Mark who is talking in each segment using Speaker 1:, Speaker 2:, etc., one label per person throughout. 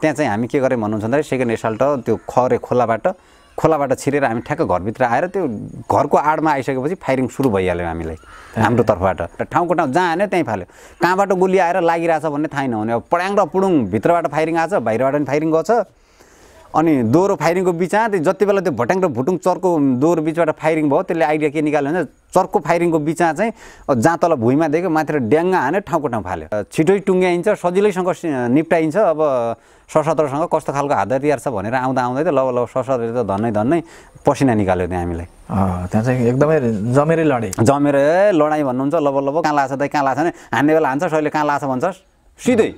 Speaker 1: त्यहाँ चाहिँ हामी के गरेँ भन्नुहुन्छ भन्दाखेरि सेकेन्ड एसाल्ट त्यो खरे खोलाबाट खोलाबाट छिरेर हामी ठ्याक्क घरभित्र आएर त्यो घरको आडमा आइसकेपछि फायरिङ सुरु भइहाल्यो हामीलाई हाम्रो तर्फबाट। ठाउँको ठाउँ जहाँ हान्यो त्यहीँ फाल्यो। कहाँबाट गोली आएर लागिरहेछ भन्ने थाहै नहुने। अब पड्याङ र पुडुङ भित्रबाट फायरिङ आएछ बाहिरबाट पनि फायरिङ गर्छ। अनि दोहोरो फायरिङको बिचमा त्यो जति बेला त्यो भट्याङ र भुटुङ चर्को दोहोरो बिचबाट फायरिङ भयो त्यसले आइडिया के निकाल्यो भने चर्को फायरिङको बिचमा चाहिँ जहाँ तल भुइँमा देख्यो माथि ड्याङ्गा हान्यो ठाउँको ठाउँ फाल्यो। छिटै टुङ्ग्याइन्छ सजिलैसँग निप्टाइन्छ। अब सशस्त्रसँग कस्तो खालको हात हतियार छ भनेर आउँदा आउँदै त लब लब सशस्त्रले त धन्नै धन्नै पसिना निकाल्यो त्यहाँ हामीलाई।
Speaker 2: अँ, त्यहाँ चाहिँ एकदमै जमेरै लडे
Speaker 1: जमेर ए लडाइँ भन्नुहुन्छ लब लब कहाँ लाछ दाइ कहाँ लाछ भने हान्ने बेला हान्छस् अहिले कहाँ लाछ भन्छस्? सिधै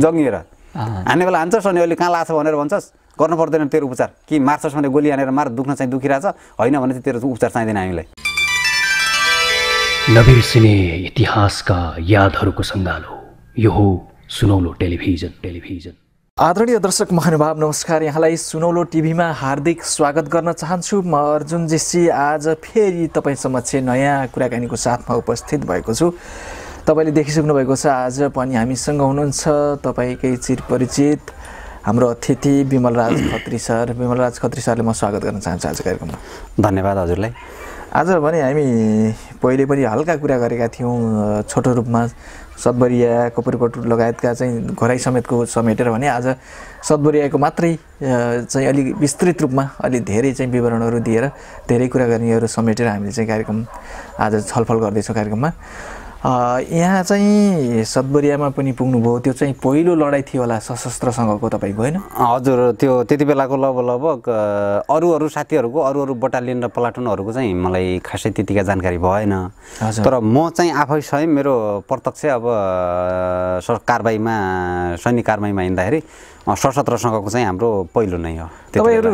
Speaker 1: जङ्गिएर। हान्ने बेला हान्छस् अनि अहिले कहाँ लाछ भनेर भन्छस्? गर्नु पर्दैन तेरो उपचार। कि मार्छस् भने गोली हानेर मार दुख्न चाहिँ दुखिरहेछ? होइन भने चाहिँ तेरो उपचार चाहिँदैन हामीलाई।
Speaker 3: नबिर्सिने इतिहासका यादहरूको सङ्गालो। यो हो सुनौलो टेलिभिजन टेलिभिजन।
Speaker 2: आदरणीय दर्शक महानुभाव नमस्कार। यहाँलाई सुनौलो टिभीमा हार्दिक स्वागत गर्न चाहन्छु। म अर्जुन जेसी आज फेरि तपाईँ समक्ष नयाँ कुराकानीको साथमा उपस्थित भएको छु। तपाईँले देखिसक्नु भएको छ आज पनि हामीसँग हुनुहुन्छ तपाईँकै चिरपरिचित हाम्रो अतिथि विमलराज खत्री सर। विमलराज खत्री सरले म स्वागत गर्न चाहन्छु आज कार्यक्रममा।
Speaker 1: धन्यवाद हजुरलाई।
Speaker 2: आज भने हामी पहिले पनि हल्का कुरा गरेका थियौँ छोटो रूपमा सदबरिया कपुरपटु लगायतका चाहिँ घराइ समेतको समेटेर भने आज सदबरियाको मात्रै चाहिँ अलिक विस्तृत रूपमा अलि धेरै चाहिँ विवरणहरू दिएर धेरै कुराकानीहरू समेटेर हामीले चाहिँ कार्यक्रम आज छलफल गर्दैछौँ कार्यक्रममा। यहाँ चाहिँ सदबरियामा पनि पुग्नुभयो। त्यो चाहिँ पहिलो लडाइँ थियो होला सशस्त्रसँगको तपाईँको होइन?
Speaker 1: हजुर त्यो त्यति बेलाको लगभग लगभग अरू अरू साथीहरूको अरू अरू बटालियन र प्लाटुनहरूको चाहिँ मलाई खासै त्यतिका जानकारी भएन। तर म चाहिँ आफै स्वयं मेरो प्रत्यक्ष अब कारबाहीमा सैनिक कारबाहीमा हिँड्दाखेरि सशस्त्रसँगको चाहिँ हाम्रो पहिलो नै हो।
Speaker 2: तपाईँहरू।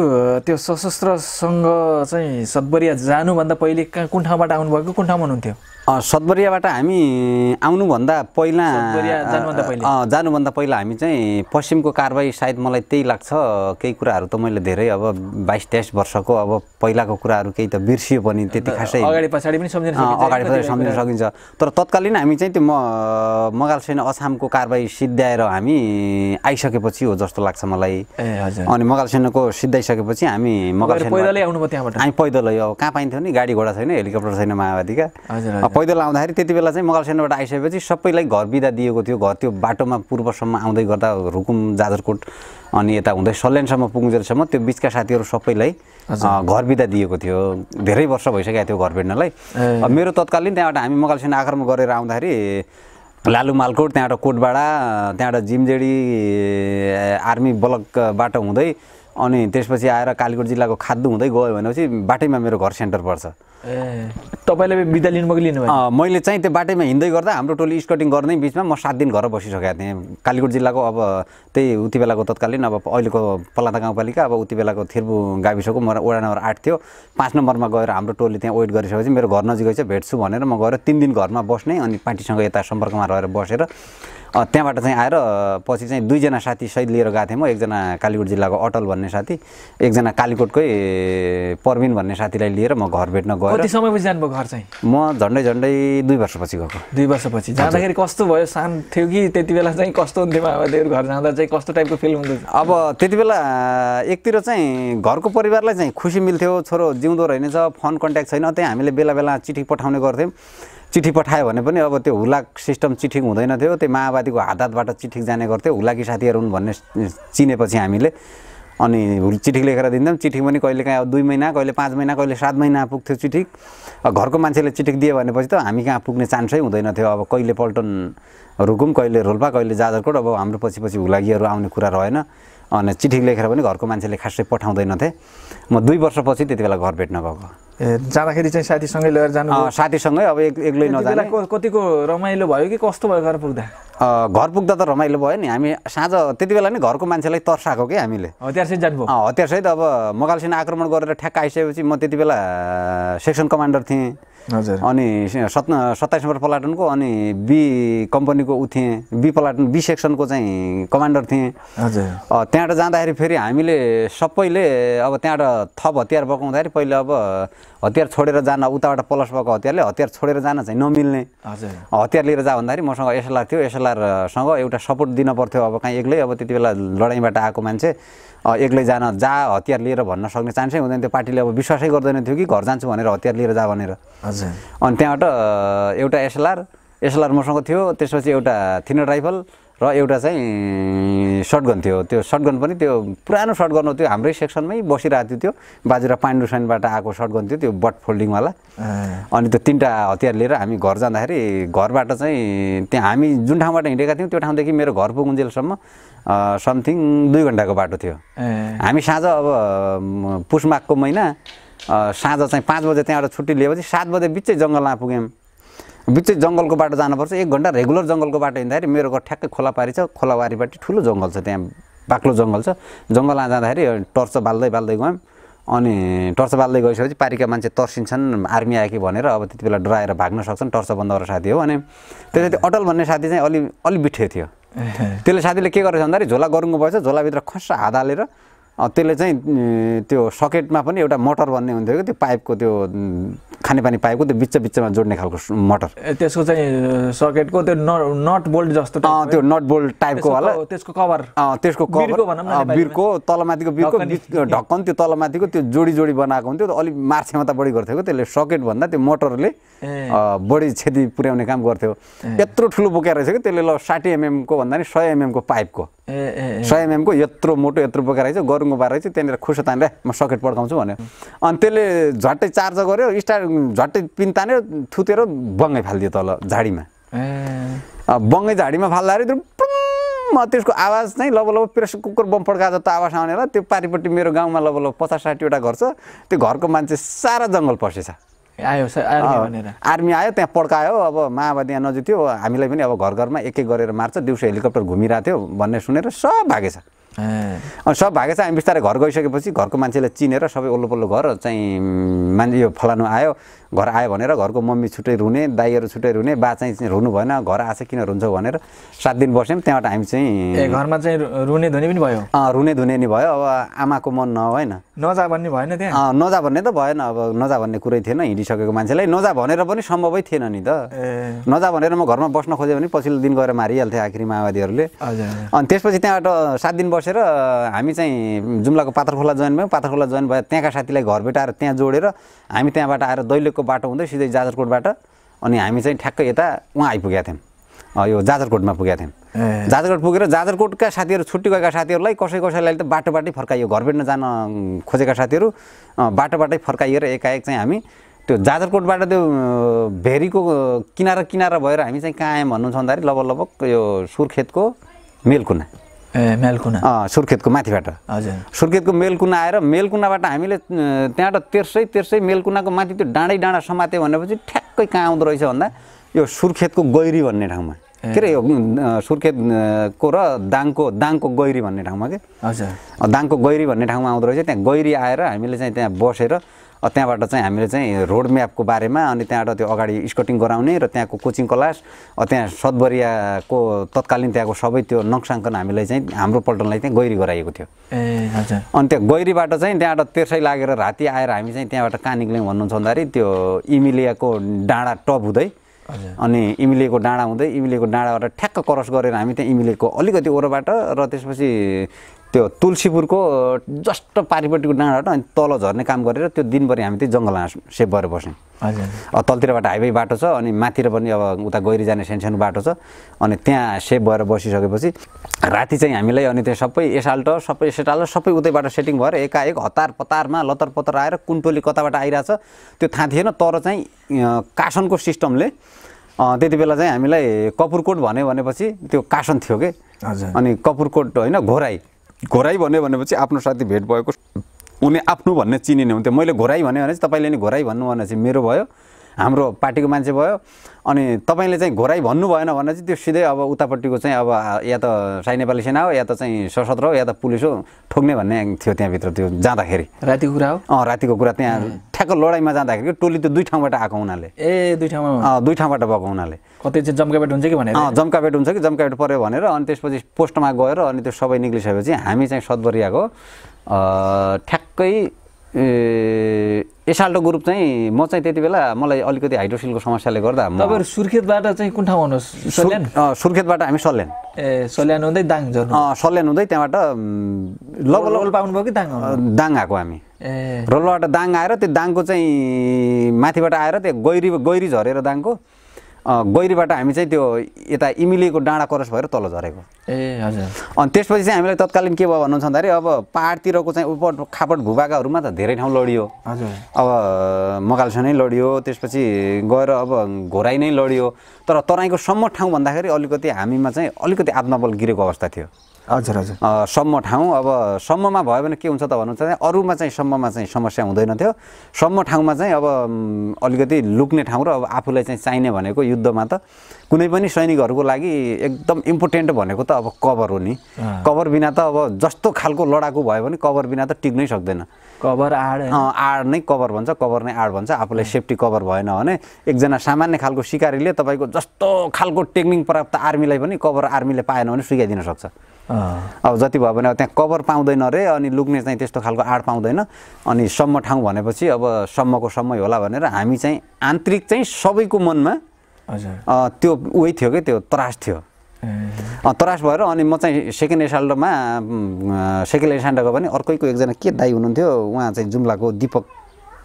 Speaker 2: त्यो सशस्त्रसँग चाहिँ सदबरिया जानुभन्दा पहिले कहाँ कुन ठाउँबाट आउनुभएको? कुन ठाउँमा हुनुहुन्थ्यो?
Speaker 1: अ, सदबरियाबाट हामी आउनुभन्दा पहिला
Speaker 2: जानुभन्दा पहिले?
Speaker 1: हामी चाहिँ पश्चिमको कारबाही सायद मलाई त्यही लाग्छ। केही कुराहरू त मैले धेरै अब बाइस तेइस वर्षको अब पहिलाको कुराहरू केही त बिर्सियो पनि त्यति खासै।
Speaker 2: अगाडि पछाडि पनि सम्झिन सकिन्छ
Speaker 1: अगाडि
Speaker 2: होइन?
Speaker 1: पछाडि सम्झिन सकिन्छ। तर तत्कालीन हामी चाहिँ त्यो म मगाल सेना अछामको कारबाही सिद्ध्याएर हामी आइसकेपछि हो जस्तो लाग्छ मलाई। अनि मगाल सेनाको सिद्धाइसकेपछि हामी मगाल सेना हामी पैदलै अब कहाँ पाइन्थ्यो नि? गाडी घोडा छैन हेलिकप्टर छैन माओवादीका। पैदल आउँदाखेरि त्यति बेला चाहिँ मगाल सेनाबाट आइसकेपछि सबैलाई घर बिदा दिएको थियो। घर त्यो बाटोमा पूर्वसम्म आउँदै गर्दा रुकुम जाजरकोट अनि यता हुँदै सल्यानसम्म पुग्जेलसम्म त्यो बिचका साथीहरू सबैलाई घर बिदा दिएको थियो। धेरै वर्ष भइसकेको थियो घर भेट्नलाई। मेरो तत्कालीन त्यहाँबाट हामी मगाल सेना आक्रमण गरेर आउँदाखेरि लालु मालकोट त्यहाँबाट कोटबाडा त्यहाँबाट जिमजेडी आर्मी ब्लकबाट हुँदै अनि त्यसपछि आएर कालीकोट जिल्लाको खाद्दु हुँदै गयो भनेपछि बाटैमा मेरो घर सेन्टर पर्छ।
Speaker 2: ए तपाईँले बिदा लिनुभयो कि लिनुभयो
Speaker 1: मैले चाहिँ त्यो बाटैमा हिँड्दै गर्दा हाम्रो टोली स्कटिङ गर्दै बिचमा म सात दिन घर बसिसकेको थिएँ। कालीकोट जिल्लाको अब त्यही उति बेलाको तत्कालीन अब अहिलेको पलाता गाउँपालिका अब उति बेलाको थिर्बु गाविसको म वडा नम्बर आठ थियो। पाँच नम्बरमा गएर हाम्रो टोली त्यहाँ वेट गरिसकेपछि मेरो घर नजिकै चाहिँ भेट्छु भनेर म गएर तिन दिन घरमा बस्ने अनि पार्टीसँग यता सम्पर्कमा रहेर बसेर त्यहाँबाट चाहिँ आएर पछि चाहिँ दुईजना साथी सहित लिएर गएको थिएँ म। एकजना कालीकोट जिल्लाको अटल भन्ने साथी एकजना कालीकोटकै परविन भन्ने साथीलाई लिएर म घर भेट्न गएर
Speaker 2: कति समयपछि जानुभयो घर चाहिँ?
Speaker 1: म झन्डै झन्डै दुई वर्षपछि गएको।
Speaker 2: दुई वर्षपछि। जाँदाखेरि कस्तो भयो? शान्त थियो कि त्यति बेला चाहिँ कस्तो हुन्थ्यो? घर जाँदा चाहिँ कस्तो टाइपको फिल हुन्थ्यो?
Speaker 1: अब त्यति बेला एकतिर चाहिँ घरको परिवारलाई चाहिँ खुसी मिल्थ्यो। छोरो जिउँदो रहेनछ फोन कन्ट्याक्ट छैन। त्यही हामीले बेला बेला चिठी पठाउने गर्थ्यौँ। चिठी पठायो भने पनि अब त्यो हुलाक सिस्टम चिठी हुँदैन थियो। त्यो माओवादीको हात हातबाट चिठी जाने गर्थ्यो हुलाकी साथीहरू हुन् भन्ने चिनेपछि हामीले अनि चिठी लेखेर दिन्थ्यौँ। चिठी पनि कहिले काहीँ अब दुई महिना कहिले पाँच महिना कहिले सात महिना पुग्थ्यो चिठी घरको मान्छेले चिठी दियो भनेपछि त हामी कहाँ पुग्ने चान्सै हुँदैन थियो। अब कहिले पल्टन रुकुम कहिले रोल्पा कहिले जाजरकोट अब हाम्रो पछि पछि हुलाकीहरू आउने कुरा रहेन। अनि चिठी लेखेर पनि घरको मान्छेले खासै पठाउँदैनथे म दुई वर्षपछि त्यति बेला घर भेट्न गएको।
Speaker 2: जाँदाखेरि चाहिँ साथीसँगै लिएर जानु
Speaker 1: साथीसँगै अब एक एक्लै नजाने।
Speaker 2: कतिको रमाइलो भयो कि कस्तो भयो घर पुग्दा?
Speaker 1: घर पुग्दा त रमाइलो भयो नि। हामी साँझ त्यति बेला नि घरको मान्छेलाई तर्साएको कि हामीले?
Speaker 2: हतियारसहित जानुभयो।
Speaker 1: हतियारसहित अब मगालसेना आक्रमण गरेर ठ्याक्क आइसकेपछि म त्यति बेला सेक्सन कमान्डर थिएँ।
Speaker 2: हजुर।
Speaker 1: अनि सत् सत्ताइस नम्बर प्लाटुनको अनि बी कम्पनीको ऊ थिएँ। बी प्लाटुन बी सेक्सनको चाहिँ कमान्डर थिएँ।
Speaker 2: हजुर।
Speaker 1: त्यहाँबाट जाँदाखेरि फेरि हामीले सबैले अब त्यहाँबाट थप हतियार बोकाउँदाखेरि पहिले अब हतियार छोडेर जान उताबाट प्लस भएको हतियारले हतियार छोडेर जान चाहिँ नमिल्ने।
Speaker 2: हजुर।
Speaker 1: हतियार लिएर जा भन्दाखेरि मसँग एसएलआर थियो। एसएलआरसँग एउटा सपोर्ट दिन पर्थ्यो अब कहीँ एक्लै अब त्यति बेला लडाइँबाट आएको मान्छे एक्लै जान जा हतियार लिएर भन्न सक्ने चान्सै हुँदैन। त्यो पार्टीले अब विश्वासै गर्दैन थियो कि घर जान्छु भनेर हतियार लिएर जा भनेर।
Speaker 2: हजुर।
Speaker 1: अनि त्यहाँबाट एउटा एसएलआर एसएलआर मसँग थियो त्यसपछि एउटा थिनर राइफल र एउटा चाहिँ सर्टगन थियो। त्यो सर्टगन पनि त्यो पुरानो सर्टगन हो। त्यो हाम्रै सेक्सनमै बसिरहेको थियो। त्यो बाजुरा पाण्डुसानबाट आएको सर्टगन थियो। त्यो बट फोल्डिङवाला अनि त्यो तिनवटा हतियार लिएर हामी घर जाँदाखेरि घरबाट चाहिँ त्यहाँ हामी जुन ठाउँबाट हिँडेका थियौँ त्यो ठाउँदेखि मेरो घर पुगुन्जेलसम्म समथिङ दुई घन्टाको बाटो थियो। हामी साँझ अब म, पुष माघको महिना साँझ चाहिँ पाँच बजे त्यहाँबाट छुट्टी लिएपछि सात बजे बिचै जङ्गलमा पुग्यौँ। बिचै जङ्गलको बाटो जानुपर्छ। एक घन्टा रेगुलर जङ्गलको बाटो हिँड्दाखेरि मेरो घर ठ्याक्कै खोला पारी छ। खोला वारीपट्टि ठुलो जङ्गल छ त्यहाँ। बाक्लो जङ्गल छ। जङ्गलमा जाँदाखेरि टर्च बाल्दै बाल्दै गयौँ अनि टर्च बाल्दै गइसकेपछि पारीका मान्छे तर्सिन्छन् आर्मी आयो कि भनेर। अब त्यति बेला डराएर भाग्न सक्छन्। टर्च बन्द गरेर साथी हो। अनि त्यसपछि अटल भन्ने साथी चाहिँ अलि अलि बिठे थियो। त्यसले साथीले के गरेछ भन्दाखेरि झोला गरुङ्गो भएछ। झोलाभित्र खस्स हात हालेर त्यसले चाहिँ त्यो सकेटमा पनि एउटा मोटर भन्ने हुन्थ्यो कि त्यो पाइपको त्यो खानेपानी पाइपको त्यो बिच बिचमा जोड्ने खालको मोटर।
Speaker 2: त्यसको चाहिँ सकेटको त्यो नट बोल्ट जस्तो
Speaker 1: त्यो नट बोल्ट टाइपको
Speaker 2: क- त्यसको कभर।
Speaker 1: त्यसको कभर।
Speaker 2: बिर्को
Speaker 1: तलमाथिको बिर्को
Speaker 2: ढक्कनी।
Speaker 1: त्यो तलमाथिको त्यो जोडी जोडी बनाएको हुन्थ्यो अलिक मार क्षमता बढी गर्थ्यो कि त्यसले सकेट भन्दा त्यो मोटरले बढी क्षति पुर्याउने काम गर्थ्यो। यत्रो ठुलो बोकेर रहेछ कि त्यसले ल साठी एमएमको भन्दा नि सय एमएमको पाइपको।
Speaker 2: ए
Speaker 1: सय एमएमको यत्रो मोटो यत्रो बोकेर रहेछ गरुङ्गो बार रहेछ त्यहाँनिर खुसो तानेर म सकेट पड्काउँछु भन्यो। अनि त्यसले झट्टै चार्ज गर्यो स्टार्ट झट्टै पिन तान्यो थुतेर बङ्गै फालिदियो तल झाडीमा।
Speaker 2: ए,
Speaker 1: बङ्गै झाडीमा फाल्दाखेरि पुम् त्यसको आवाज चाहिँ लब लब प्रेसर कुकर बम पड्का जस्तो आवाज आउने होला। त्यो पारिपट्टि मेरो गाउँमा लब लब पचास साठीवटा घर छ। त्यो घरको मान्छे सारा जङ्गल पसेछ।
Speaker 2: आयो भनेर।
Speaker 1: आर्मी आयो त्यहाँ पड्कायो अब माओवादी यहाँ नजिक थियो हामीलाई पनि अब घर घरमा एक एक गरेर मार्छ दिउँसो हेलिकप्टर घुमिरहेको थियो भन्ने सुनेर सब भागेछ। अनि सब भागेछ हामी बिस्तारै घर गइसकेपछि घरको मान्छेले चिनेर सबै ओल्लो पल्लो घर चाहिँ मान्छे यो फलानु आयो घर आयो भनेर घरको मम्मी छुट्टै रुने दाईहरू छुट्टै रुने बा चाहिँ चाहिँ रुनु भएन घर आएको किन रुन्छौ भनेर सात दिन बस्यौँ त्यहाँबाट हामी चाहिँ
Speaker 2: घरमा चाहिँ रुने धुने पनि भयो?
Speaker 1: अँ, रुने धुने नि भयो अब आमाको मन नभएन।
Speaker 2: नजा भन्ने भएन त्यहाँ?
Speaker 1: अँ, नजा भन्ने त भएन अब नजा भन्ने कुरै थिएन हिँडिसकेको मान्छेलाई। नजा भनेर पनि सम्भवै थिएन नि त। नजा भनेर म घरमा बस्न खोजेँ भने पछिल्लो दिन गएर मारिहाल्थेँ आखिरी माओवादीहरूले। अनि त्यसपछि त्यहाँबाट सात दिन बसेर हामी चाहिँ जुम्लाको पाथर खोला जोइन भयौँ। पाथर खोला जोइन भयो त्यहाँका साथीलाई घर भेटाएर त्यहाँ जोडेर हामी त्यहाँबाट आएर दैलेखको बाटो हुँदै सिधै जाजरकोटबाट अनि हामी चाहिँ ठ्याक्कै यता उहाँ आइपुगेका थियौँ। यो जाजरकोटमा पुगेका थियौँ। जाजरकोट पुगेर जाजरकोटका साथीहरू छुट्टी गएका साथीहरूलाई कसै कसैलाई त बाटोबाटै फर्काइयो। घर भेट्न जान खोजेका साथीहरू बाटोबाटै फर्काइएर एकाएक चाहिँ हामी त्यो जाजरकोटबाट त्यो भेरीको किनारा किनारा भएर हामी चाहिँ कहाँ आयौँ भन्नुहुन्छ भन्दाखेरि लगभग लगभग यो सुर्खेतको मेलकुना
Speaker 2: मेलकुना।
Speaker 1: सुर्खेतको माथिबाट।
Speaker 2: हजुर।
Speaker 1: सुर्खेतको मेलकुना आएर मेलकुनाबाट हामीले त्यहाँबाट तेर्सै तेर्सै मेलकुनाको माथि त्यो डाँडै डाँडा समात्यो भनेपछि ठ्याक्कै कहाँ आउँदो रहेछ भन्दा यो सुर्खेतको गैरी भन्ने ठाउँमा। के अरे यो सुर्खेतको र दाङको दाङको गैरी भन्ने ठाउँमा के?
Speaker 2: हजुर।
Speaker 1: दाङको गैरी भन्ने ठाउँमा आउँदो रहेछ। त्यहाँ गैरी आएर हामीले चाहिँ त्यहाँ बसेर त्यहाँबाट चाहिँ हामीले चाहिँ रोड म्यापको बारेमा अनि त्यहाँबाट त्यो अगाडि स्कटिङ गराउने र त्यहाँको कोचिङ क्लास त्यहाँ सदबरियाको तत्कालीन त्यहाँको सबै त्यो नक्साङ्कन हामीलाई चाहिँ हाम्रो पल्टनलाई त्यहाँ गैरी गराइएको थियो
Speaker 2: ए हजुर
Speaker 1: अनि त्यो गैरीबाट चाहिँ त्यहाँबाट तेर्सै लागेर राति आएर हामी चाहिँ त्यहाँबाट कहाँ निक्ल्यौँ भन्नुहुन्छ भन्दाखेरि त्यो इमिलियाको डाँडा टप हुँदै। अनि इमिलिएको डाँडा हुँदै इमिलिएको डाँडाबाट ठ्याक्क क्रस गरेर हामी त्यहाँ इमिलिएको अलिकति ओरोबाट र त्यसपछि त्यो तुलसीपुरको जस्ट पारिपट्टिको डाँडाबाट अनि तल झर्ने काम गरेर त्यो दिनभरि हामी त्यही जङ्गलमा सेभ भएर बस्यौँ।
Speaker 2: हजुर।
Speaker 1: तलतिरबाट हाइवे बाटो छ अनि माथिर पनि अब उता गैरी जाने सानो सानो बाटो छ अनि त्यहाँ सेभ भएर बसिसकेपछि राति चाहिँ हामीलाई अनि त्यो सबै एसाल्ट सबै एसेटाल्ट सबै उतैबाट सेटिङ भएर एकाएक हतार पतारमा लतर पतर आएर कुन्टोली कताबाट आइरहेछ। त्यो थाहा थिएन तर चाहिँ कासनको सिस्टमले त्यति बेला चाहिँ हामीलाई कपुरकोट भन्यो भनेपछि त्यो कासन थियो कि?
Speaker 2: हजुर।
Speaker 1: अनि कपुरकोट होइन घोराई। घोराई भन्यो भनेपछि आफ्नो साथी भेट भएको उनी आफ्नो भन्ने चिनिने हुन्थ्यो। मैले घोराई भने चाहिँ तपाईँले नि घोराई भन्नु भने चाहिँ मेरो भयो हाम्रो पार्टीको मान्छे भयो। अनि तपाईँले चाहिँ घोराइ भन्नु भएन भने चाहिँ त्यो सिधै अब उतापट्टिको चाहिँ अब या त साई नेपाली सेना हो या त चाहिँ सशस्त्र हो या त पुलिस हो ठोक्ने भन्ने थियो त्यहाँभित्र त्यो जाँदाखेरि।
Speaker 2: रातिको कुरा हो?
Speaker 1: अँ रातिको कुरा त्यहाँ ठ्याक्क लडाइँमा जाँदाखेरि टोली त दुई ठाउँबाट आएको हुनाले।
Speaker 2: ए दुई ठाउँमा
Speaker 1: दुई ठाउँबाट भएको हुनाले।
Speaker 2: कतै चाहिँ जम्कापेट हुन्छ कि भनेर?
Speaker 1: अँ जम्कापेट हुन्छ कि जम्कापेट पऱ्यो भनेर अनि त्यसपछि पोस्टमा गएर अनि त्यो सबै निक्लिसकेपछि हामी चाहिँ सदबरियाको ठ्याक्कै एसाल्टो ग्रुप चाहिँ म चाहिँ त्यति बेला मलाई अलिकति हाइड्रोसिलको समस्याले गर्दा
Speaker 2: तपाईँहरू सुर्खेतबाट चाहिँ कुन ठाउँ आउनुहोस्? सल्यान?
Speaker 1: सुर्खेतबाट हामी सल्यान।
Speaker 2: ए सल्यान हुँदै दाङ झर्नु।
Speaker 1: सल्यान हुँदै त्यहाँबाट लगभग
Speaker 2: रोल पाउनुभयो कि दाङ
Speaker 1: दाङ आएको हामी।
Speaker 2: ए।
Speaker 1: रोलबाट दाङ आएर त्यो दाङको चाहिँ माथिबाट आएर त्यो गैरी गैरी झरेर दाङको गैरीबाट हामी चाहिँ त्यो यता इमिलीको डाँडा करस भएर तल झरेको।
Speaker 2: ए हजुर।
Speaker 1: अनि त्यसपछि चाहिँ हामीलाई तत्कालीन के भयो भन्नुहुन्छ भन्दाखेरि अब पाहाडतिरको चाहिँ उप खापट भूभागहरूमा त धेरै ठाउँ लडियो।
Speaker 2: हजुर।
Speaker 1: अब मगालसा नै लडियो त्यसपछि गएर अब घोराइ नै लडियो। तर तराईको सम्म ठाउँ भन्दाखेरि अलिकति हामीमा चाहिँ अलिकति आत्मबल गिरेको अवस्था थियो।
Speaker 2: हजुर हजुर।
Speaker 1: सम्म ठाउँ अब सम्ममा भयो भने के हुन्छ त भन्नुहुन्छ भने अरूमा चाहिँ सम्ममा चाहिँ समस्या हुँदैन थियो। सम्म ठाउँमा चाहिँ अब अलिकति लुक्ने ठाउँ र अब आफूलाई चाहिँ चाहिने भनेको युद्धमा त कुनै पनि सैनिकहरूको लागि एकदम इम्पोर्टेन्ट भनेको त अब कभर हो नि। कभर बिना त अब जस्तो खालको लडाकु भयो भने कभर बिना त टिक्नै सक्दैन।
Speaker 2: कभर आड।
Speaker 1: आड नै कभर भन्छ कभर नै आड भन्छ। आफूलाई सेफ्टी कभर भएन भने एकजना सामान्य खालको सिकारीले तपाईँको जस्तो खालको टेक्निक प्राप्त आर्मीलाई पनि कभर आर्मीले पाएन भने सुइगाइदिन सक्छ। अब जति भयो भने अब त्यहाँ कभर पाउँदैन रे अनि लुक्ने चाहिँ त्यस्तो खालको आड पाउँदैन। अनि सम्म ठाउँ भनेपछि अब सम्मको समय होला भनेर हामी चाहिँ आन्तरिक चाहिँ सबैको मनमा त्यो उही थियो कि त्यो त्रास थियो। त्रास भएर अनि म चाहिँ सेकेन्ड एसाल्टोमा सेकेन्ड एसाल्टोको पनि अर्कैको एकजना के दाई हुनुहुन्थ्यो उहाँ चाहिँ जुम्लाको दिपक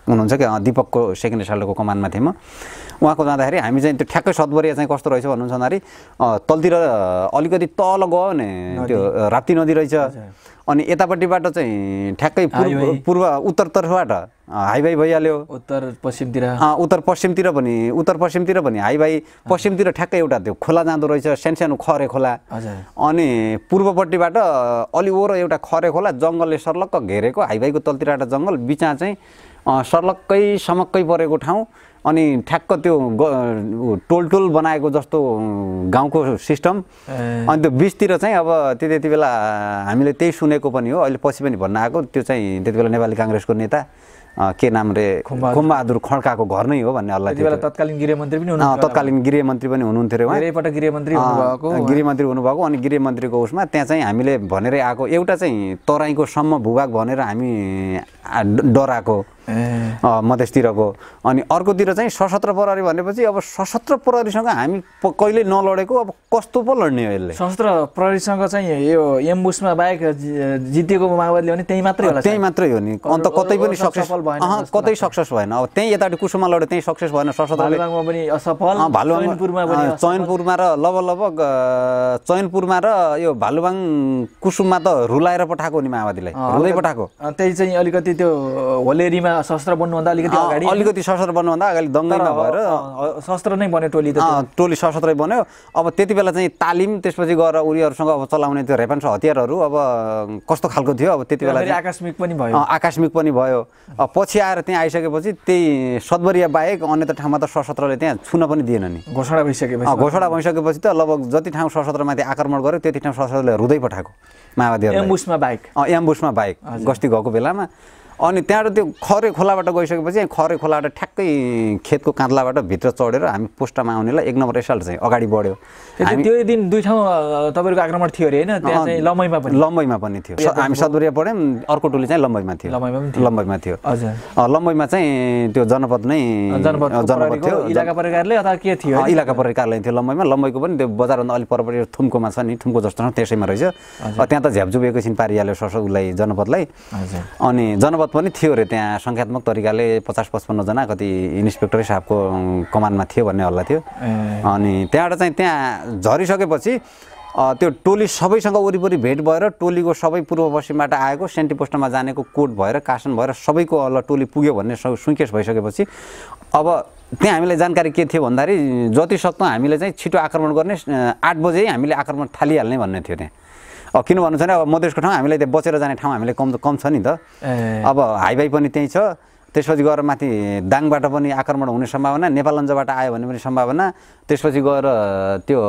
Speaker 1: हुनुहुन्छ कि अँ, दिपकको सेकेन्ड एसाल्टोको कमानमा थिएँ म। उहाँको जाँदाखेरि हामी चाहिँ त्यो ठ्याक्कै सदबरिया चाहिँ कस्तो रहेछ भन्नुहुन्छ भन्दाखेरि तलतिर अलिकति तल गयो भने त्यो राप्ती नदी रहेछ। अनि यतापट्टिबाट चाहिँ ठ्याक्कै पूर्व उत्तरतर्फबाट अँ, हाइवे भइहाल्यो।
Speaker 2: उत्तर पश्चिमतिर।
Speaker 1: उत्तर पश्चिमतिर पनि उत्तर पश्चिमतिर पनि हाइभाइ पश्चिमतिर ठ्याक्कै एउटा त्यो खोला जाँदो रहेछ सानो सानो खरे खोला। अनि पूर्वपट्टिबाट अलि ओरो एउटा खरे खोला जङ्गलले सर्लक्क घेरेको हाइभाइको तलतिर एउटा जङ्गल बिचमा चाहिँ सर्लक्कै समक्कै परेको ठाउँ। अनि ठ्याक्क त्यो टोल टोल बनाएको जस्तो गाउँको सिस्टम। अनि त्यो बिचतिर चाहिँ अब त्यो त्यति बेला हामीले त्यही सुनेको पनि हो। अहिले पछि पनि भन्न आएको। त्यो चाहिँ त्यति बेला नेपाली काङ्ग्रेसको नेता के नाम रे
Speaker 2: खुम्बहादुर।
Speaker 1: खड्काको घर नै हो भन्ने
Speaker 2: त्यति बेला तत्कालीन गृहमन्त्री पनि।
Speaker 1: तत्कालीन गृहमन्त्री पनि हुनुहुन्थ्यो उहाँ।
Speaker 2: गृहमन्त्री
Speaker 1: गृहमन्त्री हुनुभएको अनि गृहमन्त्रीको उसमा त्यहाँ चाहिँ हामीले भनेरै आएको। एउटा चाहिँ तराईको सम्म भूभाग भनेर हामी डराएको मधेसतिरको। अनि अर्कोतिर चाहिँ सशस्त्र प्रहरी भनेपछि अब सशस्त्र प्रहरीसँग हामी कहिल्यै नलडेको अब कस्तो पो लड्ने हो यसले?
Speaker 2: सशस्त्र प्रहरीसँग चाहिँ यो एम्बुसमा बाहेक जितेको माओवादीले भने त्यही मात्रै होला
Speaker 1: त्यही मात्रै हो नि। अन्त कतै पनि
Speaker 2: अरू
Speaker 1: सक्सेस
Speaker 2: सफल भएन
Speaker 1: कतै सक्सेस भएन। अब त्यहीँ यतापट्टि कुसुमा लड्यो त्यहीँ सक्सेस भएन
Speaker 2: भालुबाङमा पनि असफल
Speaker 1: अँ, भालुवाङ
Speaker 2: चैनपुरमा पनि
Speaker 1: अँ,
Speaker 2: असफल।
Speaker 1: चैनपुरमा र लगभग लगभग अँ, चैनपुरमा र यो भालुवाङ कुसुममा त रुलाएर पठाएको नि माओवादीलाई।
Speaker 2: अलिकति-
Speaker 1: पठाएको।
Speaker 2: त्यही चाहिँ अलिकति त्यो होलेरीमा शस्त्र बन्नुभन्दा अलिकति अगाडि।
Speaker 1: अलिकति सशस्त्र बन्नुभन्दा अगाडि
Speaker 2: तर
Speaker 1: दङ्गैमा भएर
Speaker 2: अँ, शस्त्र नै बन्यो टोली त
Speaker 1: टोली सशस्त्रै बन्यो। अब त्यति बेला चाहिँ तालिम त्यसपछि गएर उनीहरूसँग अब चलाउने त्यो रेपान्स हतियारहरू। अब कस्तो खालको थियो अब त्यति बेला
Speaker 2: आकस्मिक पनि भयो।
Speaker 1: आकस्मिक पनि भयो। अब पछि आएर त्यहाँ आइसकेपछि त्यही सदबरिया बाहेक अन्य त ठाउँमा त सशस्त्रले त्यहाँ छुन पनि दिएन नि।
Speaker 2: घोषणा भइसकेपछि
Speaker 1: घोषणा भइसकेपछि त लगभग जति ठाउँ सशस्त्रमाथि आक्रमण गर्यो त्यति ठाउँ सशस्त्रले रुँदै पठाएको माओवादीहरूलाई।
Speaker 2: एम्बुसमा बाहेक।
Speaker 1: अँ, एम्बुसमा बाहेक गस्ती गएको बेलामा। अनि त्यहाँबाट त्यो खरे खोलाबाट गइसकेपछि खरे खोलाबाट ठ्याक्कै खेतको काँदलाबाट भित्र चढेर हामी पोस्टमा आउनेलाई एक नम्बर रिसल्ट चाहिँ अगाडि बढ्यो।
Speaker 2: त्यो दिन दुई ठाउँ अँ, तपाईँहरूको आक्रमण थियो अरे होइन? लम्बैमा पनि।
Speaker 1: लम्बैमा पनि थियो। हामी सदुरिया पढ्यौँ अर्को टोली चाहिँ लम्बैमा थियो।
Speaker 2: लम्बैमा पनि थियो।
Speaker 1: लम्बैमा
Speaker 2: हजुर।
Speaker 1: अँ, लम्बैमा चाहिँ त्यो जनपद नै
Speaker 2: जनपद
Speaker 1: थियो।
Speaker 2: इलाका परिकारले अथवा के थियो
Speaker 1: इलाका प्रहरी कार्यालय थियो लम्बैमा। लम्बैको पनि त्यो बजारभन्दा अलिक परपट्टि थुम्कोमा छ नि थुम्को जस्तो छ त्यसैमा रहेछ। त्यहाँ त झ्यापझुप एकैछिन पारिहाल्यो सस उसलाई जनपदलाई। अनि जनपद पनि थियो अरे त्यहाँ सङ्ख्यात्मक तरिकाले पचास पचपन्नजना कति इन्सपेक्टरै साहबको कमानमा थियो भन्ने हल्ला थियो। अनि त्यहाँबाट चाहिँ त्यहाँ झरिसकेपछि त्यो टोली सबैसँग वरिपरि भेट भएर टोलीको सबै पूर्व पश्चिमबाट आएको सेन्टी पोस्टमा जानेको कोट भएर कासन भएर सबैको अल्ल टोली पुग्यो भन्ने सुइकेस भइसकेपछि। अब त्यहाँ हामीलाई जानकारी के थियो भन्दाखेरि जति सक्दो हामीले चाहिँ छिटो आक्रमण गर्ने आठ बजे हामीले आक्रमण थालिहाल्ने भन्ने थियो त्यहाँ। किन भन्नु छ भने अब मधेसको ठाउँ हामीलाई त्यहाँ बचेर जाने ठाउँ हामीलाई कम कम छ नि त। अब हाइवाई पनि त्यहीँ छ। त्यसपछि गएर माथि दाङबाट पनि आक्रमण हुने सम्भावना नेपालगञ्जबाट आयो भने पनि सम्भावना। त्यसपछि गएर त्यो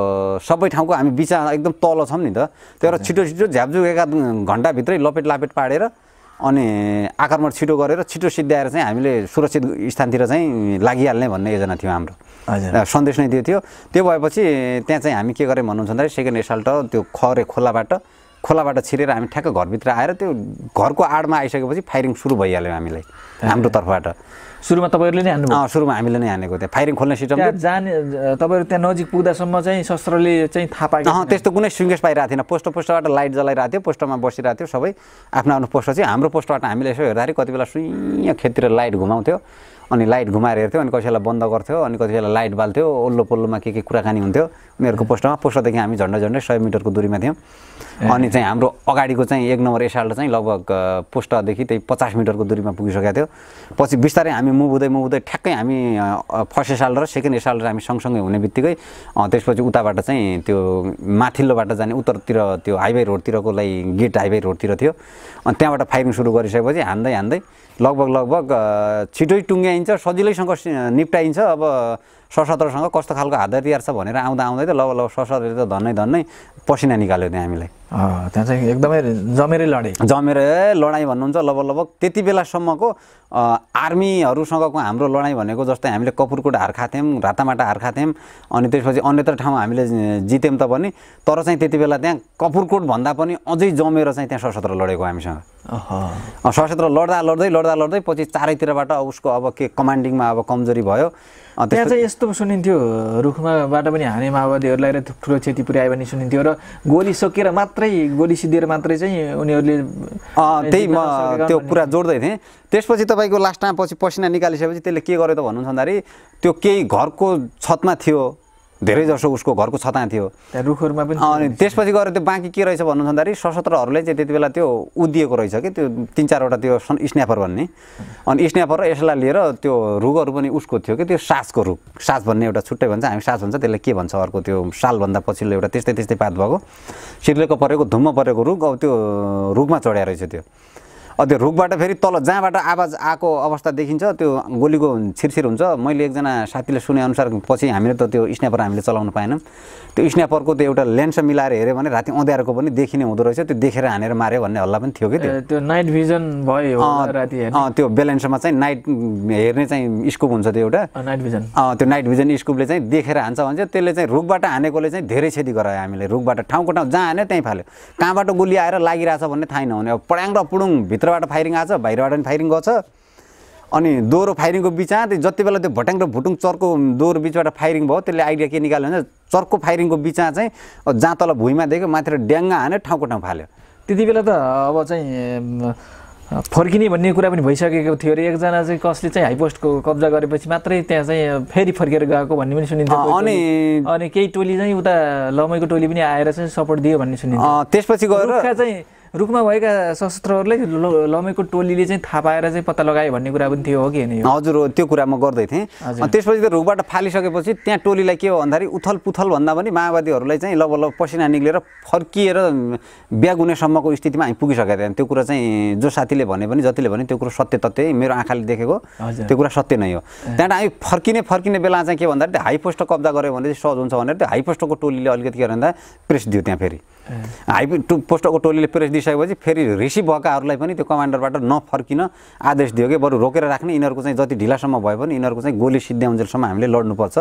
Speaker 1: सबै ठाउँको हामी बिचा एकदम तल छौँ नि त। त्यो भएर छिटो छिटो झ्यापझुक एका घन्टाभित्रै लपेट लापेट पाडेर अनि आक्रमण छिटो गरेर छिटो सिद्ध्याएर चाहिँ हामीले सुरक्षित स्थानतिर चाहिँ लागिहाल्ने भन्ने योजना थियो हाम्रो। सन्देश नै त्यो। थियो त्यो भएपछि त्यहाँ चाहिँ हामी के गरेँ भन्नुहुन्छ भन्दाखेरि सेकेन्ड एसाल्ट त्यो खरे खोलाबाट खोलाबाट छिरेर हामी ठ्याक्क घरभित्र आएर त्यो घरको आडमा आइसकेपछि फायरिङ सुरु भइहाल्यो हामीलाई हाम्रो तर्फबाट।
Speaker 2: सुरुमा तपाईँहरूले नै हान्नुभयो?
Speaker 1: अँ, सुरुमा हामीले नै हानेको त्यहाँ फायरिङ खोल्ने सिस्टम
Speaker 2: जाने तपाईँहरू त्यहाँ नजिक पुग्दासम्म चाहिँ शस्त्रले चाहिँ थाहा पाएको
Speaker 1: अँ त्यस्तो कुनै सुइङ्गेस पाइरहेको थिएन। पोस्ट पोस्टबाट लाइट जलाइरहेको थियो पोस्टमा बसिरहेको थियो सबै। आफ्नो आफ्नो पोस्ट चाहिँ हाम्रो पोस्टबाट हामीले यसो हेर्दाखेरि कति बेला सुइँ खेततिर लाइट घुमाउँथ्यो। अनि लाइट घुमाएर हेर्थ्यो अनि कसैलाई बन्द गर्थ्यो अनि कति बेला लाइट बाल्थ्यो ओल्लो पल्लोमा के के कुराकानी हुन्थ्यो। उनीहरूको पोस्टमा। पोस्टदेखि हामी झन्डै झन्डै सय मिटरको दुरीमा थियौँ। अनि चाहिँ हाम्रो अगाडिको चाहिँ एक नम्बर एसाल्ट चाहिँ लगभग पोस्टदेखि त्यही पचास मिटरको दुरीमा पुगिसकेको थियो। पछि बिस्तारै हामी मुभ हुँदै मुभ हुँदै ठ्याक्कै हामी फर्स्ट एसाल्ट र सेकेन्ड एसाल्ट हामी सँगसँगै हुने बित्तिकै त्यसपछि उताबाट चाहिँ त्यो माथिल्लोबाट जाने उत्तरतिर त्यो हाइवे रोडतिरको लागि गेट हाइवे रोडतिर थियो। अनि त्यहाँबाट फायरिङ सुरु गरिसकेपछि हान्दै हान्दै लगभग लगभग छिटै टुङ्ग्याइन्छ सजिलैसँग निप्टाइन्छ। अब सशस्त्रसँग कस्तो खालको हात हतियार छ भनेर आउँदा आउँदै त लब लब सशस्त्रले त धन्नै धन्नै पसिना निकाल्यो त्यहाँ हामीलाई।
Speaker 2: त्यहाँ चाहिँ एकदमै जमेरै लडे
Speaker 1: जमेर लडाइँ भन्नुहुन्छ लगभग लगभग त्यति बेलासम्मको आर्मीहरूसँगको हाम्रो लडाइँ भनेको जस्तै हामीले कपुरकोट हार खाथ्यौँ रातामाटा हार खाथ्यौँ अनि त्यसपछि अन्यत्र ठाउँ हामीले जित्यौँ त पनि तर चाहिँ त्यति बेला त्यहाँ कपुरकोट भन्दा पनि अझै जमेर चाहिँ त्यहाँ सशस्त्र लडेको हामीसँग। सशस्त्र लड्दा लड्दै लड्दा लड्दै पछि चारैतिरबाट उसको अब के कमान्डिङमा अब कमजोरी भयो।
Speaker 2: त्यहाँ चाहिँ यस्तो सुनिन्थ्यो रुखमाबाट पनि हाने माओवादीहरूलाई र ठुलो क्षति पुर्यायो भन्ने सुनिन्थ्यो र गोली सकिएर मात्रै गोली सिद्धिएर मात्रै चाहिँ उनीहरूले
Speaker 1: त्यही म त्यो कुरा जोड्दै थिएँ। त्यसपछि तपाईँको लास्ट टाइम पछि पसिना निकालिसकेपछि त्यसले के गर्यो त भन्नुहुन्छ भन्दाखेरि त्यो केही घरको छतमा थियो। धेरै जसो उसको घरको छतमा थियो।
Speaker 2: रुखहरूमा पनि
Speaker 1: अनि त्यसपछि गएर त्यो बाँकी के रहेछ भन्नुहुन्छ भन्दाखेरि सशस्त्रहरूले चाहिँ त्यति बेला त्यो उदिएको रहेछ कि त्यो तिन चारवटा त्यो सन स्न्यापर भन्ने। अनि स्न्यापर र यसलाई लिएर त्यो रुखहरू पनि उसको थियो कि त्यो सासको रुख। सास भन्ने एउटा छुट्टै भन्छ हामी सास भन्छ त्यसले के भन्छ अर्को त्यो सालभन्दा पछिल्लो एउटा त्यस्तै त्यस्तै पात भएको। सिर्लेको परेको धुम्म परेको रुख अब त्यो रुखमा चढ्या रहेछ त्यो। त्यो रुखबाट फेरि तल जहाँबाट आवाज आएको अवस्था देखिन्छ त्यो गोलीको छिरछिर हुन्छ। मैले एकजना साथीले सुनेअनुसार पछि हामीले त त्यो स्न्यापर हामीले चलाउनु पाएनौँ। त्यो स्न्यापरको त्यो एउटा लेन्स मिलाएर हेऱ्यो भने राति अँध्यारोको पनि देखिने हुँदो रहेछ। त्यो देखेर हानेर माऱ्यो भन्ने हल्ला पनि थियो कि त्यो।
Speaker 2: त्यो नाइट भिजन भयो राति
Speaker 1: त्यो बेलेन्समा चाहिँ नाइट हेर्ने चाहिँ स्कोप हुन्छ त्यो एउटा।
Speaker 2: नाइट भिजन
Speaker 1: त्यो नाइट भिजन स्कोपले चाहिँ देखेर हान्छ भने चाहिँ त्यसले चाहिँ रुखबाट हानेकोले चाहिँ धेरै क्षति गरायो हामीले। रुखबाट ठाउँको ठाउँ जहाँ हान्यो त्यहीँ फाल्यो। कहाँबाट गोली आएर लागिरहेछ भन्ने थाहै नहुने। अब पड्याङ र पुडुङ भित्रबाट फायरिङ आएको छ बाहिरबाट पनि फायरिङ गर्छ। अनि दोहोरो फायरिङको बिचमा त्यो जति बेला त्यो भट्याङ र भुटुङ चर्को दोहोरो बिचबाट फायरिङ भयो त्यसले आइडिया के निकाल्यो भने चर्को फायरिङको बिचमा चाहिँ जहाँ तल भुइँमा देख्यो माथि ड्याङ्गा हान्यो ठाउँको ठाउँ फाल्यो।
Speaker 2: त्यति बेला त अब चाहिँ फर्किने भन्ने कुरा पनि भइसकेको थियो अरे। एकजना चाहिँ कसले चाहिँ हाइपोस्टको कब्जा गरेपछि मात्रै त्यहाँ चाहिँ फेरि फर्केर गएको भन्ने पनि कोही
Speaker 1: अनि-।
Speaker 2: अनि केही टोली चाहिँ उता लमैको टोली पनि आएर चाहिँ सपोर्ट दियो भन्ने सुनिन्थ्यो
Speaker 1: अँ, त्यसपछि गएर
Speaker 2: चाहिँ रुखमा भएका सशस्त्रहरूले लमैको टोलीले चाहिँ थाहा पाएर चाहिँ पत्ता लगायो भन्ने कुरा पनि थियो हो कि होइन?
Speaker 1: हजुर हो, त्यो कुरा म गर्दै थिएँ। त्यसपछि त्यो रुखबाट फालिसकेपछि त्यहाँ टोलीलाई के हो भन्दाखेरि उथल पुथल भन्दा पनि माओवादीहरूलाई चाहिँ लब लब पसिना निक्लेर फर्किएर ब्याग हुनेसम्मको स्थितिमा हामी पुगिसकेका थियौँ। त्यो कुरा चाहिँ जो साथीले भने पनि जतिले भने त्यो कुरो सत्य तथ्य मेरो आँखाले देखेको। त्यो कुरा सत्य नै हो। त्यहाँबाट हामी फर्किने फर्किने बेला चाहिँ के भन्दाखेरि त्यो हाई पोस्ट कब्जा गऱ्यो भने चाहिँ सहज हुन्छ भनेर त्यो हाई पोस्टको टोलीले अलिकति के भन्दा प्रेस दियो त्यहाँ फेरि। टु- पोस्टको टोलीले प्रेस दिइसकेपछि फेरि रिसिभ भएकाहरूलाई पनि त्यो कमान्डरबाट नफर्किन आदेश दियो कि बरु रोकेर राख्ने यिनीहरूको चाहिँ जति ढिलासम्म भए पनि यिनीहरूको चाहिँ गोली सिद्ध्याउन्जेलसम्म हामीले लड्नुपर्छ।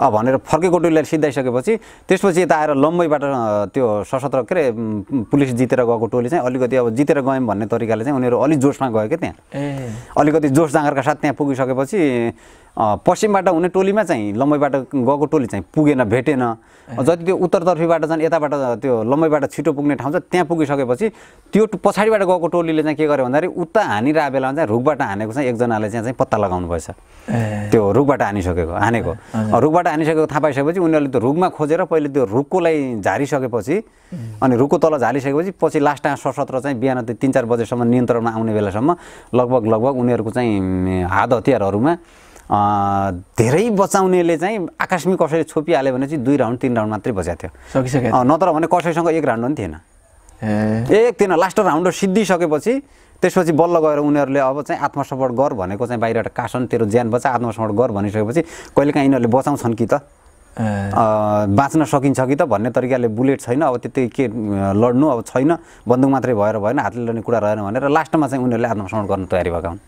Speaker 1: अब भनेर फर्केको टोलीलाई सिद्धाइसकेपछि त्यसपछि यता आएर लम्बैबाट अ, त्यो सशस्त्र के अरे पुलिस जितेर गएको टोली चाहिँ अलिकति अब जितेर गयौँ भन्ने तरिकाले चाहिँ उनीहरू अलिक जोसमा गयो क्या त्यहाँ। अलिकति जोस जाँगरका साथ त्यहाँ पुगिसकेपछि पश्चिमबाट हुने टोलीमा चाहिँ लम्बैबाट गएको टोली चाहिँ पुगेन भेटेन। जति त्यो उत्तरतर्फीबाट चाहिँ यताबाट त्यो लम्बैबाट छिटो पुग्ने ठाउँ छ त्यहाँ पुगिसकेपछि त्यो पछाडिबाट गएको टोलीले चाहिँ के गर्यो भन्दाखेरि उता हानिरहेको बेलामा चाहिँ रुखबाट हानेको चाहिँ एकजनाले चाहिँ चाहिँ पत्ता लगाउनु भएछ। त्यो रुखबाट हानिसकेको हानेको। रुखबाट हानिसकेको थाहा पाइसकेपछि उनीहरूले त्यो रुखमा खोजेर पहिले त्यो रुखकोलाई झारिसकेपछि अनि रुखको तल झारिसकेपछि पछि लास्ट टाइम सशस्त्र चाहिँ बिहान त्यो तिन चार बजेसम्म नियन्त्रणमा आउने बेलासम्म लगभग लगभग उनीहरूको चाहिँ हात हतियारहरूमा धेरै बचाउनेले चाहिँ आकस्मिक कसैले छोपिहाल्यो भने चाहिँ दुई राउन्ड तिन राउन्ड मात्रै बचाएको थियो। नत्र भने कसैसँग एक राउन्ड पनि थिएन।
Speaker 2: ए।
Speaker 1: एक थिएन लास्ट राउन्ड सिद्धिसकेपछि त्यसपछि बल्ल गएर उनीहरूले अब चाहिँ आत्मसमर्पण गर भनेको चाहिँ बाहिरबाट कासन तेरो ज्यान बचा आत्मसमर्पण गर भनिसकेपछि कहिलेकाहीँ यिनीहरूले बचाउँछन् कि त? बाँच्न सकिन्छ कि त भन्ने तरिकाले बुलेट छैन अब त्यति के लड्नु अब छैन बन्दुक मात्रै भएर भएन हातले लड्ने कुरा रहेन भनेर लास्टमा चाहिँ उनीहरूले आत्मसमर्पण गर्न तयारी भएका हुन्।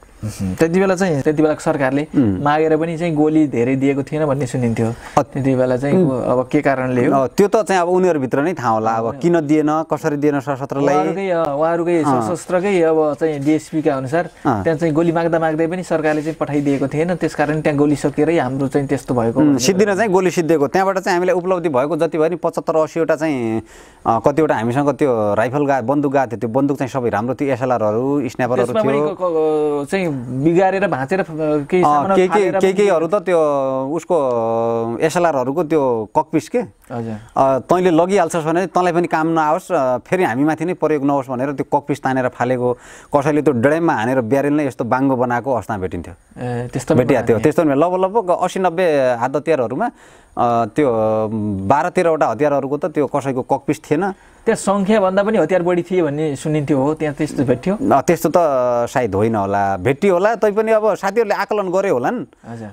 Speaker 2: त्यति बेला चाहिँ त्यति बेला सरकारले मागेर पनि चाहिँ गोली धेरै दिएको थिएन भन्ने सुनिन्थ्यो। त्यति बेला चाहिँ अब के कारणले हो?
Speaker 1: त्यो त चाहिँ अब उनीहरूभित्र नै थाहा होला। अब किन दिएन कसरी दिएन सशस्त्रलाई?
Speaker 2: उहाँहरूकै सशस्त्रकै अब चाहिँ डिएसपीका अनुसार त्यहाँ चाहिँ गोली माग्दा माग्दै पनि सरकारले चाहिँ पठाइदिएको थिएन। त्यसकारण त्यहाँ गोली सकेरै हाम्रो चाहिँ त्यस्तो भएको
Speaker 1: सिद्धिन चाहिँ गोली सिद्धिएको। त्यहाँबाट चाहिँ हामीलाई उपलब्धि भएको जति भयो नि पचहत्तर असीवटा चाहिँ कतिवटा हामीसँग त्यो राइफल गा बन्दुक गएको थियो। त्यो बन्दुक चाहिँ सबै राम्रो थियो। एसएलआरहरू स्न्यापरहरू थियो।
Speaker 2: चाहिँ बिगारेर भाँचेर केही
Speaker 1: केहीहरू त त्यो उसको एसएलआरहरूको त्यो ककपिस के?
Speaker 2: हजुर।
Speaker 1: तैँले लगिहाल्छस् भने तँलाई पनि काम नआओस् फेरि हामीमाथि नै प्रयोग नहोस् भनेर त्यो ककपिस तानेर फालेको कसैले त्यो ड्रेममा हानेर ब्यारेल नै यस्तो बाङ्गो बनाएको अवस्थामा भेटिन्थ्यो।
Speaker 2: त्यस्तो पनि
Speaker 1: भेटिया थियो त्यस्तो पनि लगभग लगभग असी नब्बे हात हतियारहरूमा त्यो बाह्र तेह्रवटा हतियारहरूको त त्यो कसैको ककपिस थिएन।
Speaker 2: त्यहाँ सङ्ख्याभन्दा पनि हतियार बढी थिए भन्ने सुनिन्थ्यो हो त्यहाँ त्यस्तो भेट्थ्यो
Speaker 1: अ, त्यस्तो त सायद होइन होला। भेटियो होला तैपनि अब साथीहरूले आकलन गरे होला नि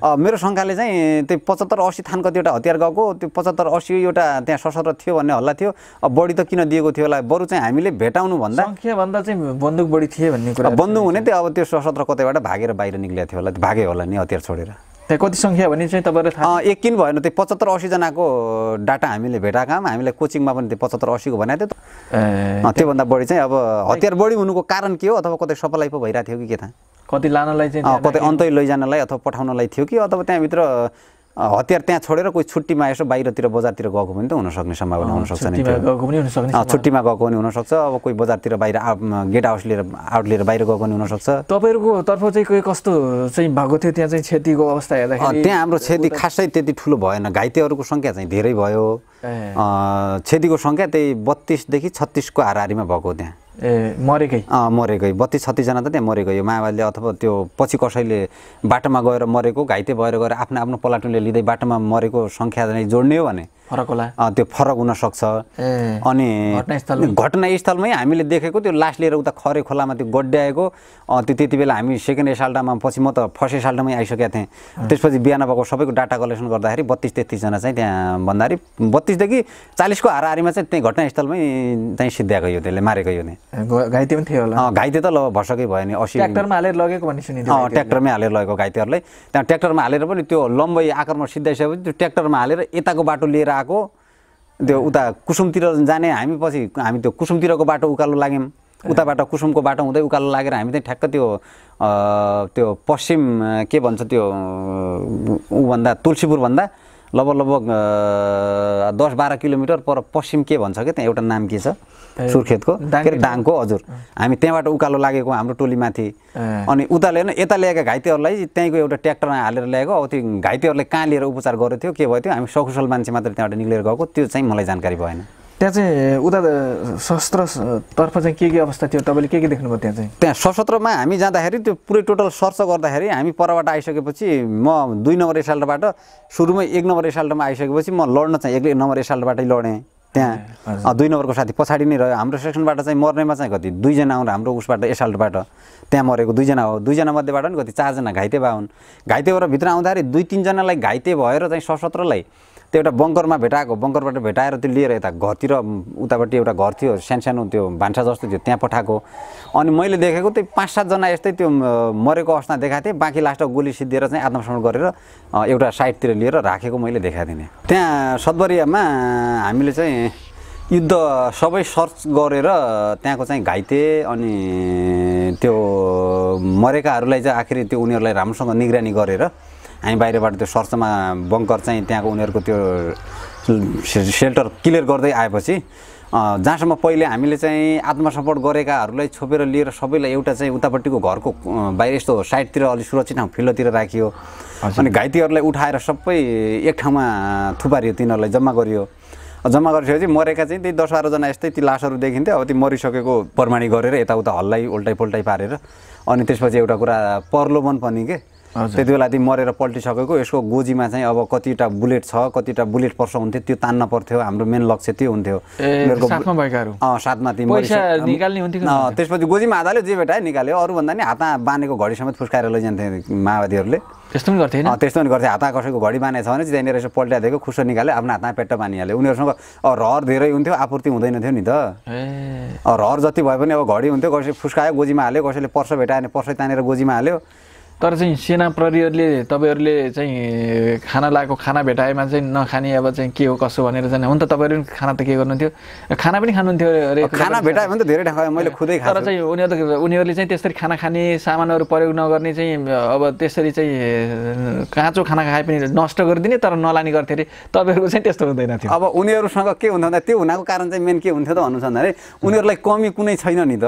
Speaker 1: मेरो शङ्काले चाहिँ त्यो पचहत्तर असी थान कतिवटा हतियार गएको त्यो पचहत्तर असीवटा त्यहाँ सशस्त्र थियो भन्ने हल्ला थियो। अब बढी त किन दिएको थियो होला? बरु चाहिँ हामीले भेटाउनु भन्दा।
Speaker 2: सङ्ख्याभन्दा चाहिँ बन्दुक बढी थिए भन्ने कुरा
Speaker 1: बन्दुक हुने त्यो अब त्यो सशस्त्र कतैबाट भागेर बाहिर निक्लिएको थियो होला भागे होला नि हतियार छोडेर।
Speaker 2: त्यहाँ कति सङ्ख्या भने चाहिँ तपाईँलाई थाहा
Speaker 1: एक किन भएन त्यो पचहत्तर असीजनाको डाटा हामीले भेटाएका हामीलाई कोचिङमा पनि त्यो पचहत्तर असीको भनेको थियो त्योभन्दा बढी चाहिँ अब हतियार बढी हुनुको कारण के हो अथवा कतै सप्लाई पो भइरहेको थियो कि के थाहा?
Speaker 2: कति लानलाई चाहिँ
Speaker 1: कतै अन्तै लैजानलाई अथवा पठाउनलाई थियो कि अथवा त्यहाँभित्र हतियार त्यहाँ छोडेर कोही छुट्टीमा यसो बाहिरतिर बजारतिर गएको पनि त हुनसक्ने सम्भावना हुनसक्छ नि
Speaker 2: छुट्टीमा गएको पनि
Speaker 1: हुनसक्छ। अब कोही बजारतिर बाहिर गेट हाउस लिएर आउट लिएर बाहिर गएको पनि हुनसक्छ।
Speaker 2: तपाईँहरूको तर्फ चाहिँ के कस्तो चाहिँ भएको थियो? त्यहाँ चाहिँ क्षतिको अवस्था हेर्दाखेरि
Speaker 1: त्यहाँ हाम्रो क्षति खासै त्यति ठुलो भएन। घाइतेहरूको सङ्ख्या चाहिँ धेरै भयो। क्षतिको सङ्ख्या त्यही बत्तिसदेखि छत्तिसको हाराहारीमा भएको त्यहाँ।
Speaker 2: ए मरेकै?
Speaker 1: मरेको। बत्तिस छत्तिसजना त त्यहाँ मरेको यो माओवादीले अथवा त्यो पछि कसैले बाटोमा गएर मरेको घाइते भएर गएर आफ्नो आफ्नो प्लाटुनले लिँदै बाटोमा मरेको सङ्ख्या जोड्ने हो भने
Speaker 2: फरक होला।
Speaker 1: त्यो फरक हुनसक्छ। अनि
Speaker 2: घटनास्थलमै?
Speaker 1: हामीले देखेको त्यो लास लिएर उता खरे खोलामा त्यो गड्ड्याएको त्यो त्यति बेला हामी सेकेन्ड एसाल्टामा पछि म त फर्स्ट एसाल्टामै आइसकेको थिएँ। त्यसपछि बिहान भएको सबैको डाटा कलेक्सन गर्दाखेरि बत्तिस तेत्तिसजना चाहिँ त्यहाँ भन्दाखेरि बत्तिसदेखि चालिसको हाराहारीमा चाहिँ त्यही घटनास्थलमै चाहिँ सिद्ध्याएको यो त्यसले मारेको यो नै
Speaker 2: घाइते पनि थियो होला।
Speaker 1: घाइते त ल भर्सकै भयो नि असी
Speaker 2: ट्र्याक्टरमा हालेर लगेको भन्ने
Speaker 1: अँ ट्र्याक्टरमै हालेर लगेको घाइतेहरूलाई। त्यहाँ ट्र्याक्टरमा हालेर पनि त्यो लम्बै आकारमा सिद्धाइसकेपछि त्यो ट्र्याक्टरमा हालेर यताको बाटो लिएर आएको त्यो उता कुसुमतिर जाने हामी पछि हामी त्यो कुसुमतिरको बाटो उकालो लाग्यौँ। उताबाट कुसुमको बाटो हुँदै उकालो लागेर हामी चाहिँ ठ्याक्क त्यो त्यो पश्चिम के भन्छ त्यो ऊभन्दा तुलसीपुरभन्दा लगभग लगभग दस बाह्र किलोमिटर पर पश्चिम के भन्छ कि त्यहाँ एउटा नाम के छ? सुर्खेतको। के अरे डाङको हजुर। हामी त्यहाँबाट उकालो लागेको हाम्रो टोलीमाथि। अनि उता ल्याएन यता ल्याएका घाइतेहरूलाई त्यहीँको एउटा ट्र्याक्टरमा हालेर ल्याएको। अब त्यो घाइतेहरूलाई कहाँ लिएर उपचार गरेको थियो के भयो त्यो हामी सकुशल मान्छे मात्र त्यहाँबाट निक्लेर गएको। त्यो चाहिँ मलाई जानकारी भएन।
Speaker 2: त्यहाँ चाहिँ उता त शस्त्र तर्फ चाहिँ के के अवस्था थियो? तपाईँले के के देख्नुभयो त्यहाँ चाहिँ?
Speaker 1: त्यहाँ सशस्त्रमा हामी जाँदाखेरि त्यो पुरै टोटल सर्च गर्दाखेरि हामी परबाट आइसकेपछि म दुई नम्बर एसाल्टबाट सुरुमै एक नम्बर एसाल्टमा आइसकेपछि म लड्न चाहिँ एक नम्बर एसाल्टबाटै लडेँ। त्यहाँ दुई नम्बरको साथी पछाडि नै रह्यो। हाम्रो सेक्सनबाट चाहिँ मर्नेमा चाहिँ कति दुईजना आउनु हाम्रो उसबाट एसाल्टबाट त्यहाँ मरेको दुईजना हो। दुईजना मध्येबाट नि कति चारजना घाइते भए हुन्। घाइते भएर भित्र आउँदाखेरि दुई तिनजनालाई घाइते भएर चाहिँ सशस्त्रलाई त्यो एउटा बङ्करमा भेटाएको बङ्करबाट भेटाएर त्यो लिएर यता घरतिर उतापट्टि एउटा घर थियो सानसानो त्यो भान्सा जस्तो थियो त्यहाँ पठाएको। अनि मैले देखेको त्यो पाँच सातजना यस्तै त्यो मरेको अवस्था देखाएको थिएँ। बाँकी लास्टमा गोली सिद्धिएर चाहिँ आत्मसमर्पण गरेर एउटा साइडतिर लिएर राखेको मैले देखाएको थिएँ। त्यहाँ सदबरियामा हामीले चाहिँ युद्ध सबै सर्च गरेर त्यहाँको चाहिँ घाइते अनि त्यो मरेकाहरूलाई चाहिँ आखिरी त्यो उनीहरूलाई राम्रोसँग निगरानी गरेर हामी बाहिरबाट त्यो सर्चमा बङ्कर चाहिँ त्यहाँको उनीहरूको त्यो सेल्टर क्लियर गर्दै आएपछि जहाँसम्म पहिले हामीले चाहिँ आत्मसमर्पण गरेकाहरूलाई छोपेर लिएर सबैलाई एउटा चाहिँ उतापट्टिको घरको बाहिर यस्तो साइडतिर अलिक सुरक्षित ठाउँ फिल्डतिर राखियो। अनि घाइतेहरूलाई उठाएर सबै एक ठाउँमा थुपारियो तिनीहरूलाई जम्मा गरियो। जम्मा गरिसकेपछि मरेका चाहिँ त्यही दस बाह्रजना यस्तै ती लासहरू देखिन्थ्यो। अब ती मरिसकेको प्रमाणी गरेर यताउता हल्लाइ उल्टाइ पुल्टाइ पारेर। अनि त्यसपछि एउटा कुरा पर्लोबन पनि के। त्यति बेला ती मरेर पल्टिसकेको यसको गोजीमा चाहिँ अब कतिवटा बुलेट छ कतिवटा बुलेट पर्छ हुन्थ्यो त्यो तान्न पर्थ्यो हाम्रो मेन लक्ष्य त्यो हुन्थ्यो।
Speaker 2: साथमा
Speaker 1: त्यसपछि गोजीमा हाताले जे भेटायो निकाल्यो। अरूभन्दा नि हातमा बाँधेको घडी समेत फुस्काएर लैजान्थे माओवादीहरूले।
Speaker 2: त्यस्तो पनि गर्थे
Speaker 1: त्यस्तो पनि गर्थे हातमा कसैको घडी बाँधेको छ भने चाहिँ त्यहाँनिर यसो पल्टाइदिएको खुसो निकाल्यो आफ्नो हातमा पेट्ट बानिहाल्यो उनीहरूसँग रहर धेरै हुन्थ्यो आपूर्ति हुँदैन थियो नि त। रहर जति भए पनि अब घडी हुन्थ्यो कसै फुस्कायो गोजीमा हाल्यो कसैले पर्स भेटायो भने पर्सै तानेर गोजीमा हाल्यो।
Speaker 2: तर चाहिँ सेना प्रहरीहरूले तपाईँहरूले चाहिँ खाना लगाएको खाना भेटाएमा चाहिँ नखाने अब चाहिँ के हो कसो भनेर चाहिँ हुन त तपाईँहरू पनि खाना त के गर्नुहुन्थ्यो? खाना पनि खानुहुन्थयो अरे
Speaker 1: खाना भेटायो भने त धेरै ठाउँ मैले खुदै
Speaker 2: तर चाहिँ उनीहरू उनीहरूले चाहिँ त्यसरी खाना खाने सामानहरू प्रयोग नगर्ने चाहिँ अब त्यसरी चाहिँ काँचो खाना खाए पनि नष्ट गरिदिने तर नलाने गर्थे अरे तपाईँहरूको चाहिँ त्यस्तो हुँदैन थियो।
Speaker 1: अब उनीहरूसँग के हुन्थ्यो भन्दा त्यो हुनाको कारण चाहिँ मेन के हुन्थ्यो त भन्नुहुन्छ भन्दाखेरि उनीहरूलाई कमी कुनै छैन नि त।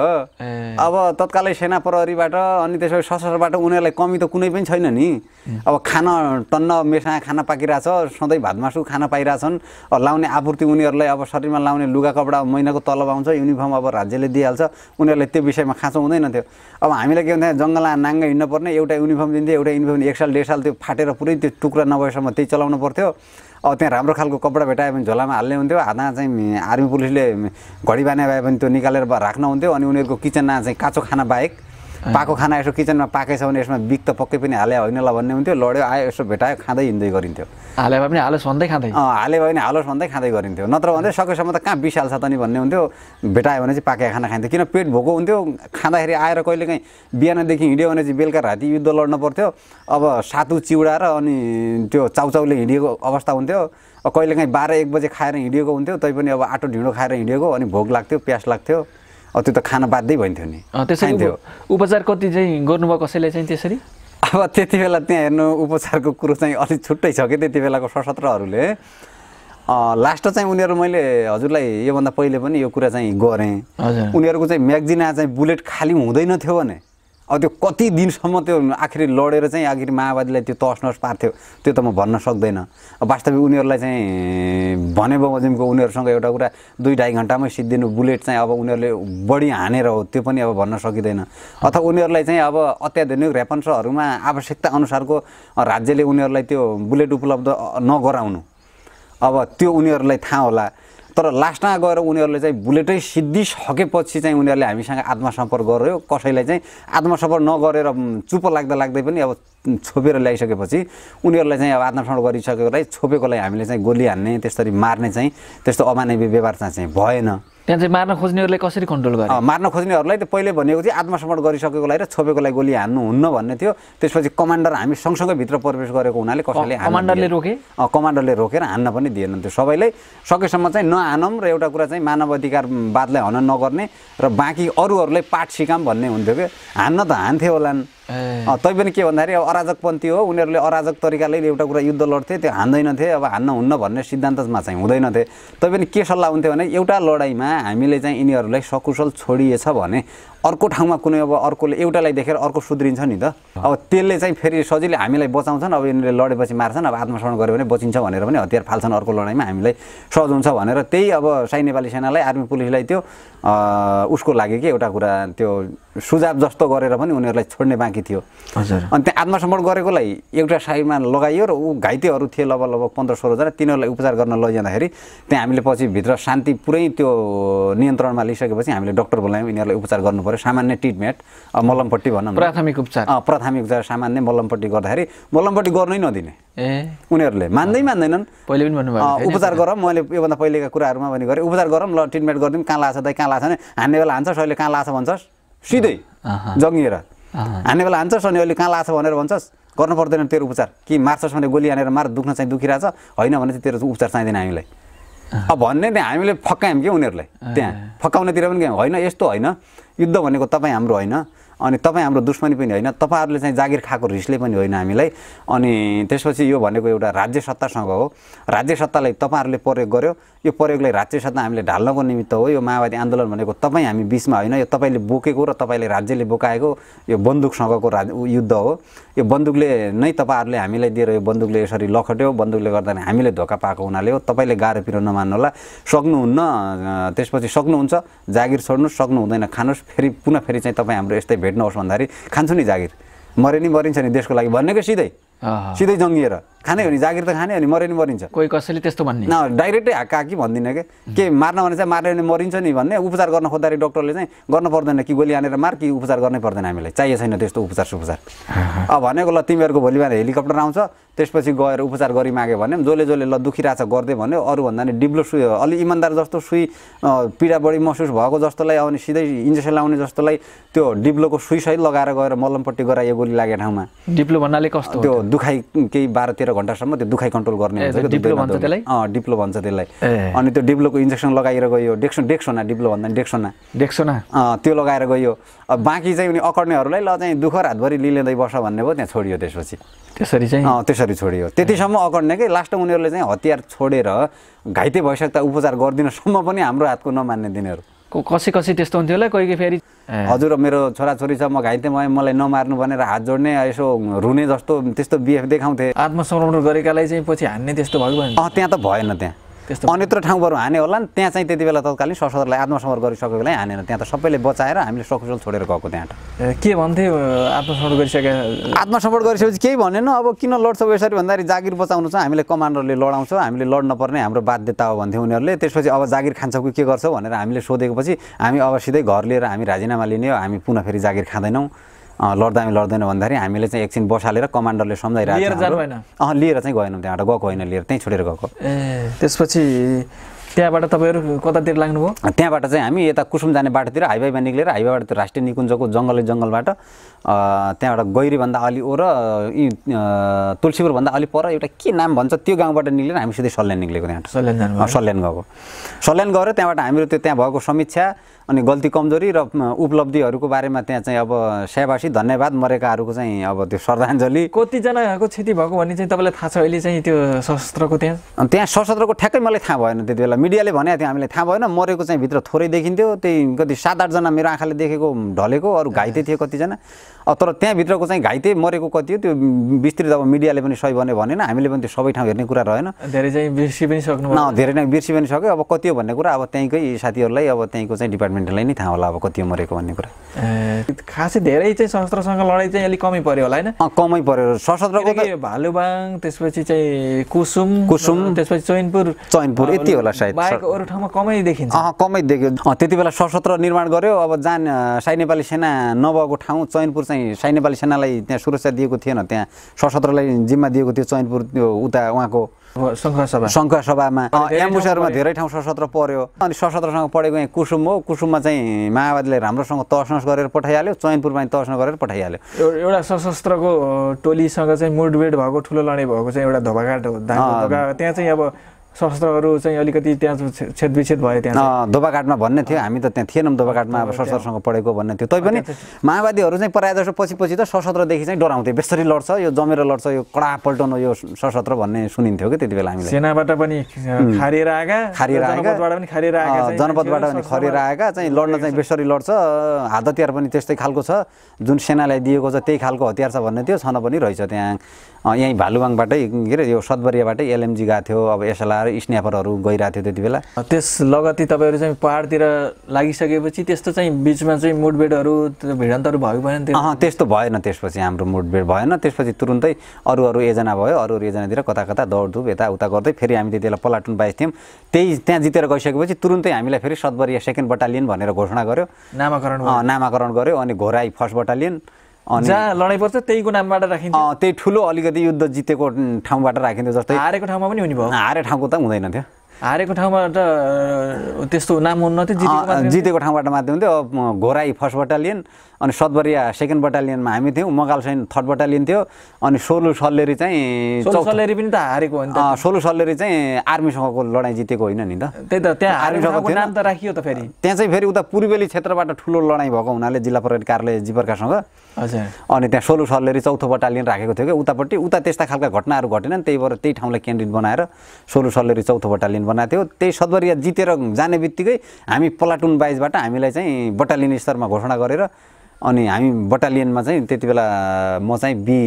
Speaker 1: अब तत्कालै सेना प्रहरीबाट अनि त्यसपछि सशस्त्रबाट उनीहरूलाई कमी त कुनै पनि छैन नि। अब खाना टन्न मेसा खाना पाकिरहेछ सधैँ भात मासु खाना पाइरहेछन्। लाउने आपूर्ति उनीहरूलाई अब शरीरमा लाउने लुगा कपडा महिनाको तलब आउँछ युनिफर्म अब राज्यले दिइहाल्छ। उनीहरूलाई त्यो विषयमा खाँचो हुँदैन थियो अब हामीलाई के हुन्थ्यो जङ्गलमा नाङ्गा हिँड्नु पर्ने एउटा युनिफर्म दिन्थ्यो एउटा युनिफर्म एक साल डेढ साल त्यो फाटेर पुरै त्यो टुक्रा नभएसम्म त्यही चलाउनु पर्थ्यो। अब त्यहाँ राम्रो खालको कपडा भेटायो भने झोलामा हाल्ने हुन्थ्यो। हातमा चाहिँ आर्मी पुलिसले घडी बाने भए पनि त्यो निकालेर राख्न हुन्थ्यो। अनि उनीहरूको किचनमा चाहिँ काँचो खाना बाहेक पाएको खाना यसो किचनमा पाकेछ भने यसमा बिक त पक्कै पनि हाले होइन ल भन्ने हुन्थ्यो। लड्यो आयो यसो भेटायो खाँदै हिँड्दै गरिन्थ्यो।
Speaker 2: हाले भए पनि हालो सधैँ खाँदै।
Speaker 1: हाले भयो भने हालोस् भन्दै खाँदै गरिन्थ्यो। नत्र भने सकेसम्म त कहाँ बिस हाल्छ त नि भन्ने हुन्थ्यो। भेटायो भने चाहिँ पाकेको खाना खाइन्थ्यो। किन पेट भोको हुन्थ्यो। खाँदाखेरि आएर कहिले काहीँ बिहानदेखि हिँड्यो भने चाहिँ बेलुका राति युद्ध लड्नु पर्थ्यो। अब सातु चिउडा र अनि त्यो चाउचाउले हिँडिएको अवस्था हुन्थ्यो। अब कहिले काहीँ बाह्र एक बजे खाएर हिँडिएको हुन्थ्यो। तैपनि अब आटो ढिँडो खाएर हिँडिएको अनि भोक लाग्थ्यो प्यास लाग्थ्यो। त्यो त खाना बाध्यै भइन्थ्यो नि।
Speaker 2: त्यसरी उप- उपचार कति चाहिँ गर्नुभयो कसैले चाहिँ त्यसरी?
Speaker 1: अब त्यति बेला त्यहाँ हेर्नु उपचारको कुरो चाहिँ अलिक छुट्टै छ कि त्यति बेलाको सशस्त्रहरूले। लास्ट चाहिँ उनीहरू मैले हजुरलाई योभन्दा पहिले पनि यो कुरा चाहिँ गरेँ। उनीहरूको चाहिँ म्यागजिना चाहिँ बुलेट खाली हुँदैन थियो भने। अब त्यो कति दिनसम्म त्यो आखिरी लडेर चाहिँ आखिर माओवादीलाई त्यो तस नस पार्थ्यो त्यो त म भन्न सक्दैन। वास्तविक उनीहरूलाई चाहिँ भने बमोजिमको उनीहरूसँग एउटा कुरा दुई ढाई घन्टामै सिद्धिनु बुलेट चाहिँ अब उनीहरूले बढी हानेर हो त्यो पनि अब भन्न सकिँदैन। अथवा उनीहरूलाई चाहिँ अब अत्याधुनिक रेपन्सहरूमा आवश्यकता अनुसारको राज्यले उनीहरूलाई त्यो बुलेट उपलब्ध नगराउनु। अब त्यो उनीहरूलाई थाहा होला। तर लास्टमा गएर उनीहरूले चाहिँ बुलेटै सिद्धिसकेपछि चाहिँ उनीहरूले हामीसँग आत्मसम्पर्क गर्यो। कसैलाई चाहिँ आत्मसम्पर्क नगरेर चुप लाग्दा लाग्दै पनि अब छोपेर ल्याइसकेपछि उनीहरूलाई चाहिँ अब आत्मसमर्पण गरिसकेकोलाई छोपेकोलाई हामीले चाहिँ गोली हान्ने त्यसरी मार्ने चाहिँ त्यस्तो अमानवीय व्यवहार चाहिँ भएन।
Speaker 2: त्यहाँ चाहिँ मार्न खोज्नेहरूलाई कसरी कन्ट्रोल गरे?
Speaker 1: मार्न खोज्नेहरूलाई त पहिले भनेको चाहिँ आत्मसमर्पण गरिसकेकोलाई र छोपेकोलाई गोली हान्नु हुन्न भन्ने थियो। त्यसपछि कमान्डर हामी सँगसँगै भित्र प्रवेश गरेको हुनाले कसैले
Speaker 2: कमान्डरले। रोके?
Speaker 1: कमान्डरले रोकेर हान्न पनि दिएन त्यो सबैलाई सकेसम्म चाहिँ नहानौँ र एउटा कुरा चाहिँ मानव अधिकारवादलाई हनन नगर्ने र बाँकी अरूहरूलाई पाठ सिकाम भन्ने हुन्थ्यो कि? हान्न त हान्थे होलान्। तैपनि के भन्दाखेरि अब अराजकपन्थी हो उनीहरूले अराजक तरिकाले एउटा कुरा युद्ध लड्थे त्यो हान्दैनथे अब हान्न हुन्न भन्ने सिद्धान्तमा चाहिँ हुँदैनथे। तैपनि के सल्लाह हुन्थ्यो भने एउटा लडाइँमा हामीले चाहिँ यिनीहरूलाई सकुशल छोडिएछ भने अर्को ठाउँमा कुनै अब अर्कोले एउटालाई देखेर अर्को सुध्रिन्छ नि त। अब त्यसले चाहिँ फेरि सजिलै हामीलाई बचाउँछन् अब यिनीहरूले लडेपछि मार्छन् अब आत्मसमर्पण गऱ्यो भने बचिन्छ भनेर पनि हतियार फाल्छन् अर्को लडाइँमा हामीलाई सहज हुन्छ भनेर। त्यही अब साई नेपाली सेनालाई आर्मी पुलिसलाई त्यो उसको लागि के एउटा कुरा त्यो सुझाव जस्तो गरेर पनि उनीहरूलाई छोड्ने बाँकी थियो।
Speaker 2: हजुर।
Speaker 1: अनि त्यहाँ आत्मसमर्पण गरेकोलाई एउटा साइडमा लगाइयो र ऊ घाइतेहरू थिए लगभग लगभग पन्ध्र सोह्रजना तिनीहरूलाई उपचार गर्न लैजाँदाखेरि त्यहाँ हामीले पछि भित्र शान्ति पुरै त्यो नियन्त्रणमा लिइसकेपछि हामीले डक्टर बोलायौँ यिनीहरूलाई उपचार गर्नु पऱ्यो। सामान्य ट्रिटमेन्ट मलमपट्टि भनौँ
Speaker 2: प्राथमिक उपचार।
Speaker 1: प्राथमिक उपचार सामान्य मलमपट्टि गर्दाखेरि मलमपट्टि गर्नै नदिने।
Speaker 2: ए।
Speaker 1: उनीहरूले मान्दै मान्दैनन्।
Speaker 2: पहिले पनि नि?
Speaker 1: उपचार गरौँ मैले योभन्दा पहिलेका कुराहरूमा पनि गरेँ उपचार गरौँ ल ट्रिटमेन्ट गरिदिउँ कहाँ लाग्छ दाइ कहाँ लाग्छ भने हान्ने बेला हान्छस् अहिले कहाँ लाग्छ भन्छस्? सिधै। जङ्गिएर। हान्ने बेला हान्छस् अनि अहिले कहाँ लाग्छ भनेर भन्छस्? गर्नु पर्दैन तेरो उपचार। कि मार्छस् भने गोली हानेर मार दुख्न चाहिँ दुखिरहेछ? होइन भने चाहिँ तेरो उपचार चाहिँदैन हामीलाई। अब भन्ने त्यहाँ हामीले फकायौँ कि उनीहरूलाई? त्यहाँ। फकाउनेतिर पनि के? होइन यस्तो होइन। युद्ध भनेको तपाईँ हाम्रो होइन। अनि तपाईँ हाम्रो दुश्मनी पनि होइन तपाईँहरूले चाहिँ जागिर खाएको रिसले पनि होइन हामीलाई। अनि त्यसपछि यो भनेको एउटा राज्य सत्तासँग हो। राज्य सत्तालाई तपाईँहरूले प्रयोग गर्यो। यो प्रयोगलाई राज्य सत्ता हामीले ढाल्नको निमित्त हो। यो माओवादी आन्दोलन भनेको तपाईँ हामी बिचमा होइन यो तपाईँले बोकेको र तपाईँले राज्यले बोकाएको यो बन्दुकसँगको राज युद्ध हो। यो बन्दुकले नै तपाईँहरूले हामीलाई दिएर यो बन्दुकले यसरी लखट्यो। बन्दुकले गर्दा हामीले धोका पाएको हुनाले हो। तपाईँले गाह्रो पिरो नमान्नुहोला सक्नुहुन्न त्यसपछि सक्नुहुन्छ। जागिर छोड्नुहोस् सक्नु हुँदैन खानुहोस्। फेरि पुनः फेरि चाहिँ तपाईँ हाम्रो यस्तै भेट्नुहोस् भन्दाखेरि खान्छु नि जागिर। मरे नि मरिन्छ नि देशको लागि। भनेको सिधै। सिधै जङ्गिएर। खाने हो नि जागिर त खाने हो नि मरे नि मरिन्छ।
Speaker 2: कोही कसैले त्यस्तो भन्ने।
Speaker 1: न डाइरेक्टै हाक्का हाकी भन्दिनँ कि? के मार्न भने चाहिँ मार्यो भने मरिन्छ नि भन्ने उपचार गर्न खोज्दाखेरि डक्टरले चाहिँ गर्नु पर्दैन कि गोली हानेर मार कि उपचार गर्नै पर्दैन हामीलाई। चाहिएको छैन त्यस्तो उपचार सुपचार। अब भनेको ल तिमीहरूको भोलि बिहान हेलिकप्टर आउँछ त्यसपछि गएर उपचार गरी माग्यो भने जसले जसले ल दुखिरहेछ गर्दै भन्यो अरूभन्दा नि डिप्लो सुई अलि इमान्दार जस्तो सुई पीडा बढी महसुस भएको जस्तोलाई आउने सिधै इन्जेक्सन लाउने जस्तोलाई त्यो डिप्लोको सुईसहित लगाएर गएर मलमपट्टि गरायो गोली लागेको ठाउँमा।
Speaker 2: डिप्लो भन्नाले कस्तो
Speaker 1: त्यो? दुखाइ केही बाह्र तेह्र घन्टासम्म त्यो दुखाइ कन्ट्रोल गर्ने हुन्छ
Speaker 2: डिप्लो भन्छ त्यसलाई?
Speaker 1: अँ डिप्लो भन्छ त्यसलाई।
Speaker 2: ए।
Speaker 1: अनि त्यो डिप्लोको इन्जेक्सन लगाएर गयो। डेक्सो डेक्सोना डिप्लो भन्दा डेक्सोना।
Speaker 2: देख्छौ न
Speaker 1: अँ, त्यो लगाएर गयो। अब बाँकी चाहिँ उनी अकड्नेहरूलाई ल चाहिँ दुःख रातभरि लिँदै बस्छ भन्ने भयो त्यहाँ छोडियो त्यसपछि।
Speaker 2: त्यसरी चाहिँ?
Speaker 1: अँ त्यसरी छोडियो। त्यतिसम्म अकड्ने कि लास्ट उनीहरूले चाहिँ हतियार छोडेर घाइते भइसक्दा उपचार गरिदिनसम्म पनि हाम्रो हातको नमान्ने दिनेहरू।
Speaker 2: कसै कसै त्यस्तो हुन्थ्यो होला कोही कोही फेरि।
Speaker 1: हजुर मेरो छोराछोरी छ म घाइते भएँ मलाई नमार्नु भनेर हात जोड्ने यसो रुने जस्तो त्यस्तो बिहेफ देखाउँथे।
Speaker 2: आत्मसमर्पण गरेकालाई चाहिँ पछि हान्ने त्यस्तो
Speaker 1: अँ त्यहाँ त भएन त्यहाँ।
Speaker 2: त्यस्तो
Speaker 1: अन्यत्र ठाउँबाट हाने होला नि त्यहाँ चाहिँ त्यति बेला तत्कालीन सशस्त्रलाई आत्मसमर्पण गरिसकेको बेला हानेन। त्यहाँ त सबैले बचाएर हामीले सकुशल छोडेर गएको त्यहाँ
Speaker 2: के भन्थ्यो आत्मसमर्पण गरिसकेका
Speaker 1: आत्मसमर्पण गरिसकेपछि केही भनेन अब किन लड्छौ यसरी भन्दाखेरि जागिर बचाउनु छ हामीले कमान्डरले लडाउँछौँ हामीले लड्न पर्ने हाम्रो बाध्यता हो भन्थ्यो उनीहरूले। त्यसपछि अब जागिर खान्छौ कि के गर्छौ भनेर हामीले सोधेको पछि हामी अब सिधै घर लिएर हामी राजीनामा लिने हो हामी पुनः फेरि जागिर खाँदैनौँ। लड्दा हामी लड्दैन भन्दाखेरि हामीले चाहिँ एकछिन बसालेर कमान्डरले सम्झाइरहेको? अँ लिएर चाहिँ गएनौँ त्यहाँबाट गएको होइन लिएर त्यहीँ छोडेर गएको।
Speaker 2: त्यसपछि त्यहाँबाट तपाईँहरू कतातिर लाग्नुभयो
Speaker 1: त्यहाँबाट चाहिँ हामी यता कुसुम जाने बाटोतिर हाइवेमा निक्लेर हाइवेबाट त्यो राष्ट्रिय निकुञ्जको जङ्गलै जङ्गलबाट त्यहाँबाट गैरीभन्दा अलि ओ र यी तुलसीपुरभन्दा अलि पर एउटा के नाम भन्छ त्यो गाउँबाट निक्लेर हामी सिधै सल्यान निक्लेको त्यहाँबाट।
Speaker 2: सल्यान
Speaker 1: सल्यान गएको। सल्यान गएर त्यहाँबाट हामीहरू त्यो त्यहाँ भएको समीक्षा अनि गल्ती कमजोरी र उपलब्धिहरूको बारेमा त्यहाँ चाहिँ अब स्याबासी धन्यवाद मरेकाहरूको चाहिँ अब त्यो श्रद्धाञ्जली।
Speaker 2: कतिजनाको क्षति भएको भन्ने चाहिँ तपाईँलाई थाहा छ अहिले चाहिँ त्यो सशस्त्रको त्यहाँ?
Speaker 1: त्यहाँ सशस्त्रको ठ्याक्कै मलाई थाहा भएन त्यति बेला। मिडियाले भनेको थियो हामीलाई थाहा भएन मरेको चाहिँ भित्र थोरै देखिन्थ्यो। त्यही कति सात आठजना मेरो आँखाले देखेको ढलेको अरू घाइते थिए कतिजना। तर त्यहाँभित्रको चाहिँ घाइते मरेको कति हो? त्यो विस्तृत अब मिडियाले पनि सही भने भनेन। हामीले पनि त्यो सबै ठाउँ हेर्ने कुरा रहेन।
Speaker 2: धेरै चाहिँ बिर्सी पनि सक्नुभयो
Speaker 1: न धेरै नै बिर्सी पनि सक्यो। अब कति हो भन्ने कुरा अब त्यहीँकै साथीहरूलाई अब त्यहीँको चाहिँ डिपार्टमेन्टलाई नै थाहा होला अब कति हो मरेको भन्ने कुरा।
Speaker 2: खासै धेरै चाहिँ सशस्त्रसँग लडाइँ चाहिँ अलिक कमै पऱ्यो होला होइन?
Speaker 1: कमै पऱ्यो सशस्त्रको त
Speaker 2: भालुबाङ त्यसपछि चाहिँ कुसुम
Speaker 1: कुसुम,
Speaker 2: त्यसपछि चैनपुर।
Speaker 1: चैनपुर, यति होला सायद।
Speaker 2: अरू ठाउँमा कमै देखिन्छ।
Speaker 1: कमै देख्यो। त्यति बेला सशस्त्र निर्माण गर्यो। अब जान साई नेपाली सेना नभएको ठाउँ चैनपुर चाहिँ साई नेपाली सेनालाई त्यहाँ सुरक्षा दिएको थिएन त्यहाँ सशस्त्रलाई जिम्मा दिएको थियो चैनपुर त्यो उता उहाँको
Speaker 2: सङ्घसभा
Speaker 1: सङ्घ सभामा। एम्बुसरमा धेरै ठाउँ सशस्त्र पर्यो अनि सशस्त्रसँग पढेको यहाँ कुसुम हो कुसुममा चाहिँ माओवादीले राम्रोसँग तहसनस गरेर पठाइहाल्यो चैनपुरमा तहसनस गरेर पठाइहाल्यो।
Speaker 2: एउ- एउटा सशस्त्रको टोलीसँग चाहिँ मुठभेड भएको ठुलो लडाइँ भएको चाहिँ एउटा धोबाघाट हो त्यहाँ चाहिँ अब शस्त्रहरू चाहिँ अलिकति त्यहाँ छेदविच्छेद भयो त्यहाँ
Speaker 1: दोबाघाटमा भन्ने थियो। हामी त त्यहाँ थिएनौँ दोबाघाटमा अब सशस्त्रसँग पढेको भन्ने थियो। तैपनि माओवादीहरू चाहिँ प्रायः जसो पछि पछि त सशस्त्रदेखि चाहिँ डराउँथे। बेसरी लड्छ यो जमेर लड्छ यो कडा पल्टाउनु यो सशस्त्र भन्ने सुनिन्थ्यो कि त्यति बेला हामीलाई।
Speaker 2: सेनाबाट पनि खारिएर आएका
Speaker 1: खारिएर आएका।
Speaker 2: जनपदबाट पनि खारिएर आएका चाहिँ
Speaker 1: जनपदबाट पनि
Speaker 2: मान्छेहरू
Speaker 1: खरेर आएका चाहिँ लड्न चाहिँ बेसरी लड्छ। हात हतियार पनि त्यस्तै खालको छ। जुन सेनालाई दिएको छ त्यही खालको हतियार छ भन्ने थियो छन पनि रहेछ त्यहाँ। यहीँ भालुबाङबाटै के अरे यो सतबरियाबाटै एलएमजी गएको थियो। अब एसएलआर स्न्यापरहरू गइरहेको थियो त्यति बेला
Speaker 2: त्यस लगती तपाईँहरू चाहिँ पहाडतिर लागिसकेपछि त्यस्तो चाहिँ बिचमा चाहिँ मुठभेडहरू त्यो भिडन्तहरू भएको भएन
Speaker 1: अँ त्यस्तो भएन त्यसपछि हाम्रो मुठभेड भएन। त्यसपछि तुरुन्तै अरू अरू एजना भयो अरू अरू एजनातिर कता कता दौडधुप यताउता गर्दै फेरि हामी त्यति बेला पलाटुन बाइस थियौँ। त्यही त्यहाँ जितेर गइसकेपछि तुरुन्तै हामीलाई फेरि सतबरिया सेकेन्ड बटालियन भनेर घोषणा गर्यो।
Speaker 2: नामाकरण भयो।
Speaker 1: नामाकरण गर्यो अनि घोराई फर्स्ट बटालियन।
Speaker 2: जहाँ लडाइँ पर्छ त्यहीको नामबाट राखिन्छ
Speaker 1: त्यही ठुलो अलिकति युद्ध जितेको ठाउँबाट राखिन्थ्यो जस्तै।
Speaker 2: हारेको ठाउँमा पनि हुने भयो।
Speaker 1: हारे ठाउँको त हुँदैन थियो।
Speaker 2: हारेको ठाउँबाट त्यस्तो नाम हुन्न थियो जितेको
Speaker 1: ठाउँबाट मात्रै हुन्थ्यो। अब घोराई फर्स्ट बटालियन अनि सतबरिया सेकेन्ड बटालियनमा हामी थियौँ मगालसैन थर्ड बटालियन थियो अनि सोलु सल्लेरी चाहिँ
Speaker 2: सल्लेरी पनि त हारेको हो नि
Speaker 1: सोलु सल्लेरी चाहिँ आर्मीसँगको लडाइँ जितेको होइन नि त।
Speaker 2: त्यही त त्यहाँ
Speaker 1: थिएन।
Speaker 2: नाम त राखियो त फेरि।
Speaker 1: त्यहाँ चाहिँ फेरि उता पूर्वेली क्षेत्रबाट ठुलो लडाइँ भएको हुनाले जिल्ला प्रहरी कार्यालय जिपर्कासँग
Speaker 2: हजुर।
Speaker 1: अनि त्यहाँ सोलु सल्लेरी चौथो बटालियन राखेको थियो कि उतापट्टि। उता त्यस्ता खालका घटनाहरू घटेनन् त्यही भएर त्यही ठाउँलाई केन्द्रित बनाएर सोलु सल्लेरी चौथो बटालियन बनाएको थियो। त्यही सदबरिया जितेर जाने बित्तिकै हामी प्लाटुन बाइजबाट हामीलाई चाहिँ बटालियन स्तरमा घोषणा गरेर अनि हामी बटालियनमा चाहिँ त्यति बेला म चाहिँ बी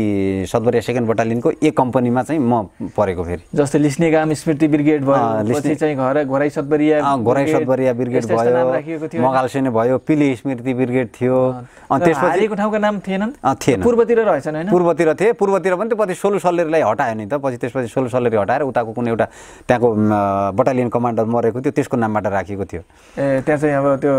Speaker 1: सदबरिया सेकेन्ड बटालियनको ए कम्पनीमा चाहिँ म परेको फेरि।
Speaker 2: जस्तै लिस्ने काम स्मृति ब्रिगेड भयो चाहिँ घर घोराई सदबरिया
Speaker 1: अँ, घोराई सदबरिया ब्रिगेड भयो मगालसेने भयो पिली स्मृति ब्रिगेड थियो। अनि त्यसपछि
Speaker 2: ठाउँका नाम थिएनन्?
Speaker 1: अँ, थिएन।
Speaker 2: पूर्वतिर रहेछन् होइन?
Speaker 1: पूर्वतिर थिए पूर्वतिर पनि त्यो पछि सोलु सल्लेरीलाई हटायो नि त पछि त्यसपछि सोलु सल्लेरी हटाएर उताको कुनै एउटा त्यहाँको बटालियन कमान्डर मरेको थियो त्यसको नामबाट राखिएको थियो।
Speaker 2: ए त्यहाँ चाहिँ अब त्यो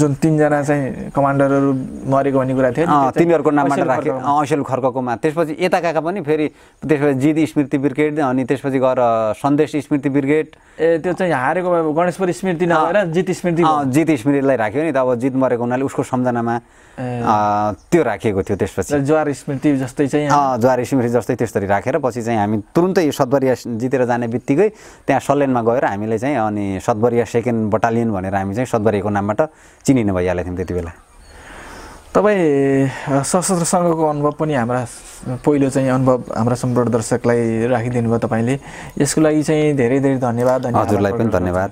Speaker 2: जुन तिनजना चाहिँ कमान्डरहरू मरेको भन्ने कुरा थियो
Speaker 1: तिनीहरूको नामबाट राखे। ऐसेल खर्ककोमा त्यसपछि यता गएका पनि फेरि त्यसपछि जिद स्मृति ब्रिगेड अनि त्यसपछि गएर सन्देश स्मृति ब्रिगेड
Speaker 2: ए त्यो चाहिँ हारेको गणेशपुर स्मृति नभएर जित स्मृति
Speaker 1: जित स्मृतिलाई राख्यो नि त। अब जित मरेको हुनाले उसको सम्झनामा त्यो राखिएको थियो त्यसपछि।
Speaker 2: र ज्वार स्मृति जस्तै चाहिँ
Speaker 1: ज्वारी स्मृति जस्तै त्यसरी राखेर पछि चाहिँ हामी तुरुन्तै यो सदबरिया जितेर जाने बित्तिकै त्यहाँ सल्यानमा गएर हामीले चाहिँ अनि सदबरिया सेकेन्ड बटालियन भनेर हामी चाहिँ सदबरियाको नामबाट चिनिने भइहालेको थियौँ त्यति बेला।
Speaker 2: तपाईँ सशस्त्र सङ्घको अनुभव पनि हाम्रा पहिलो चाहिँ अनुभव हाम्रा सम्पूर्ण दर्शकलाई राखिदिनु भयो तपाईँले यसको लागि चाहिँ धेरै धेरै धन्यवाद
Speaker 1: हजुरलाई पनि। धन्यवाद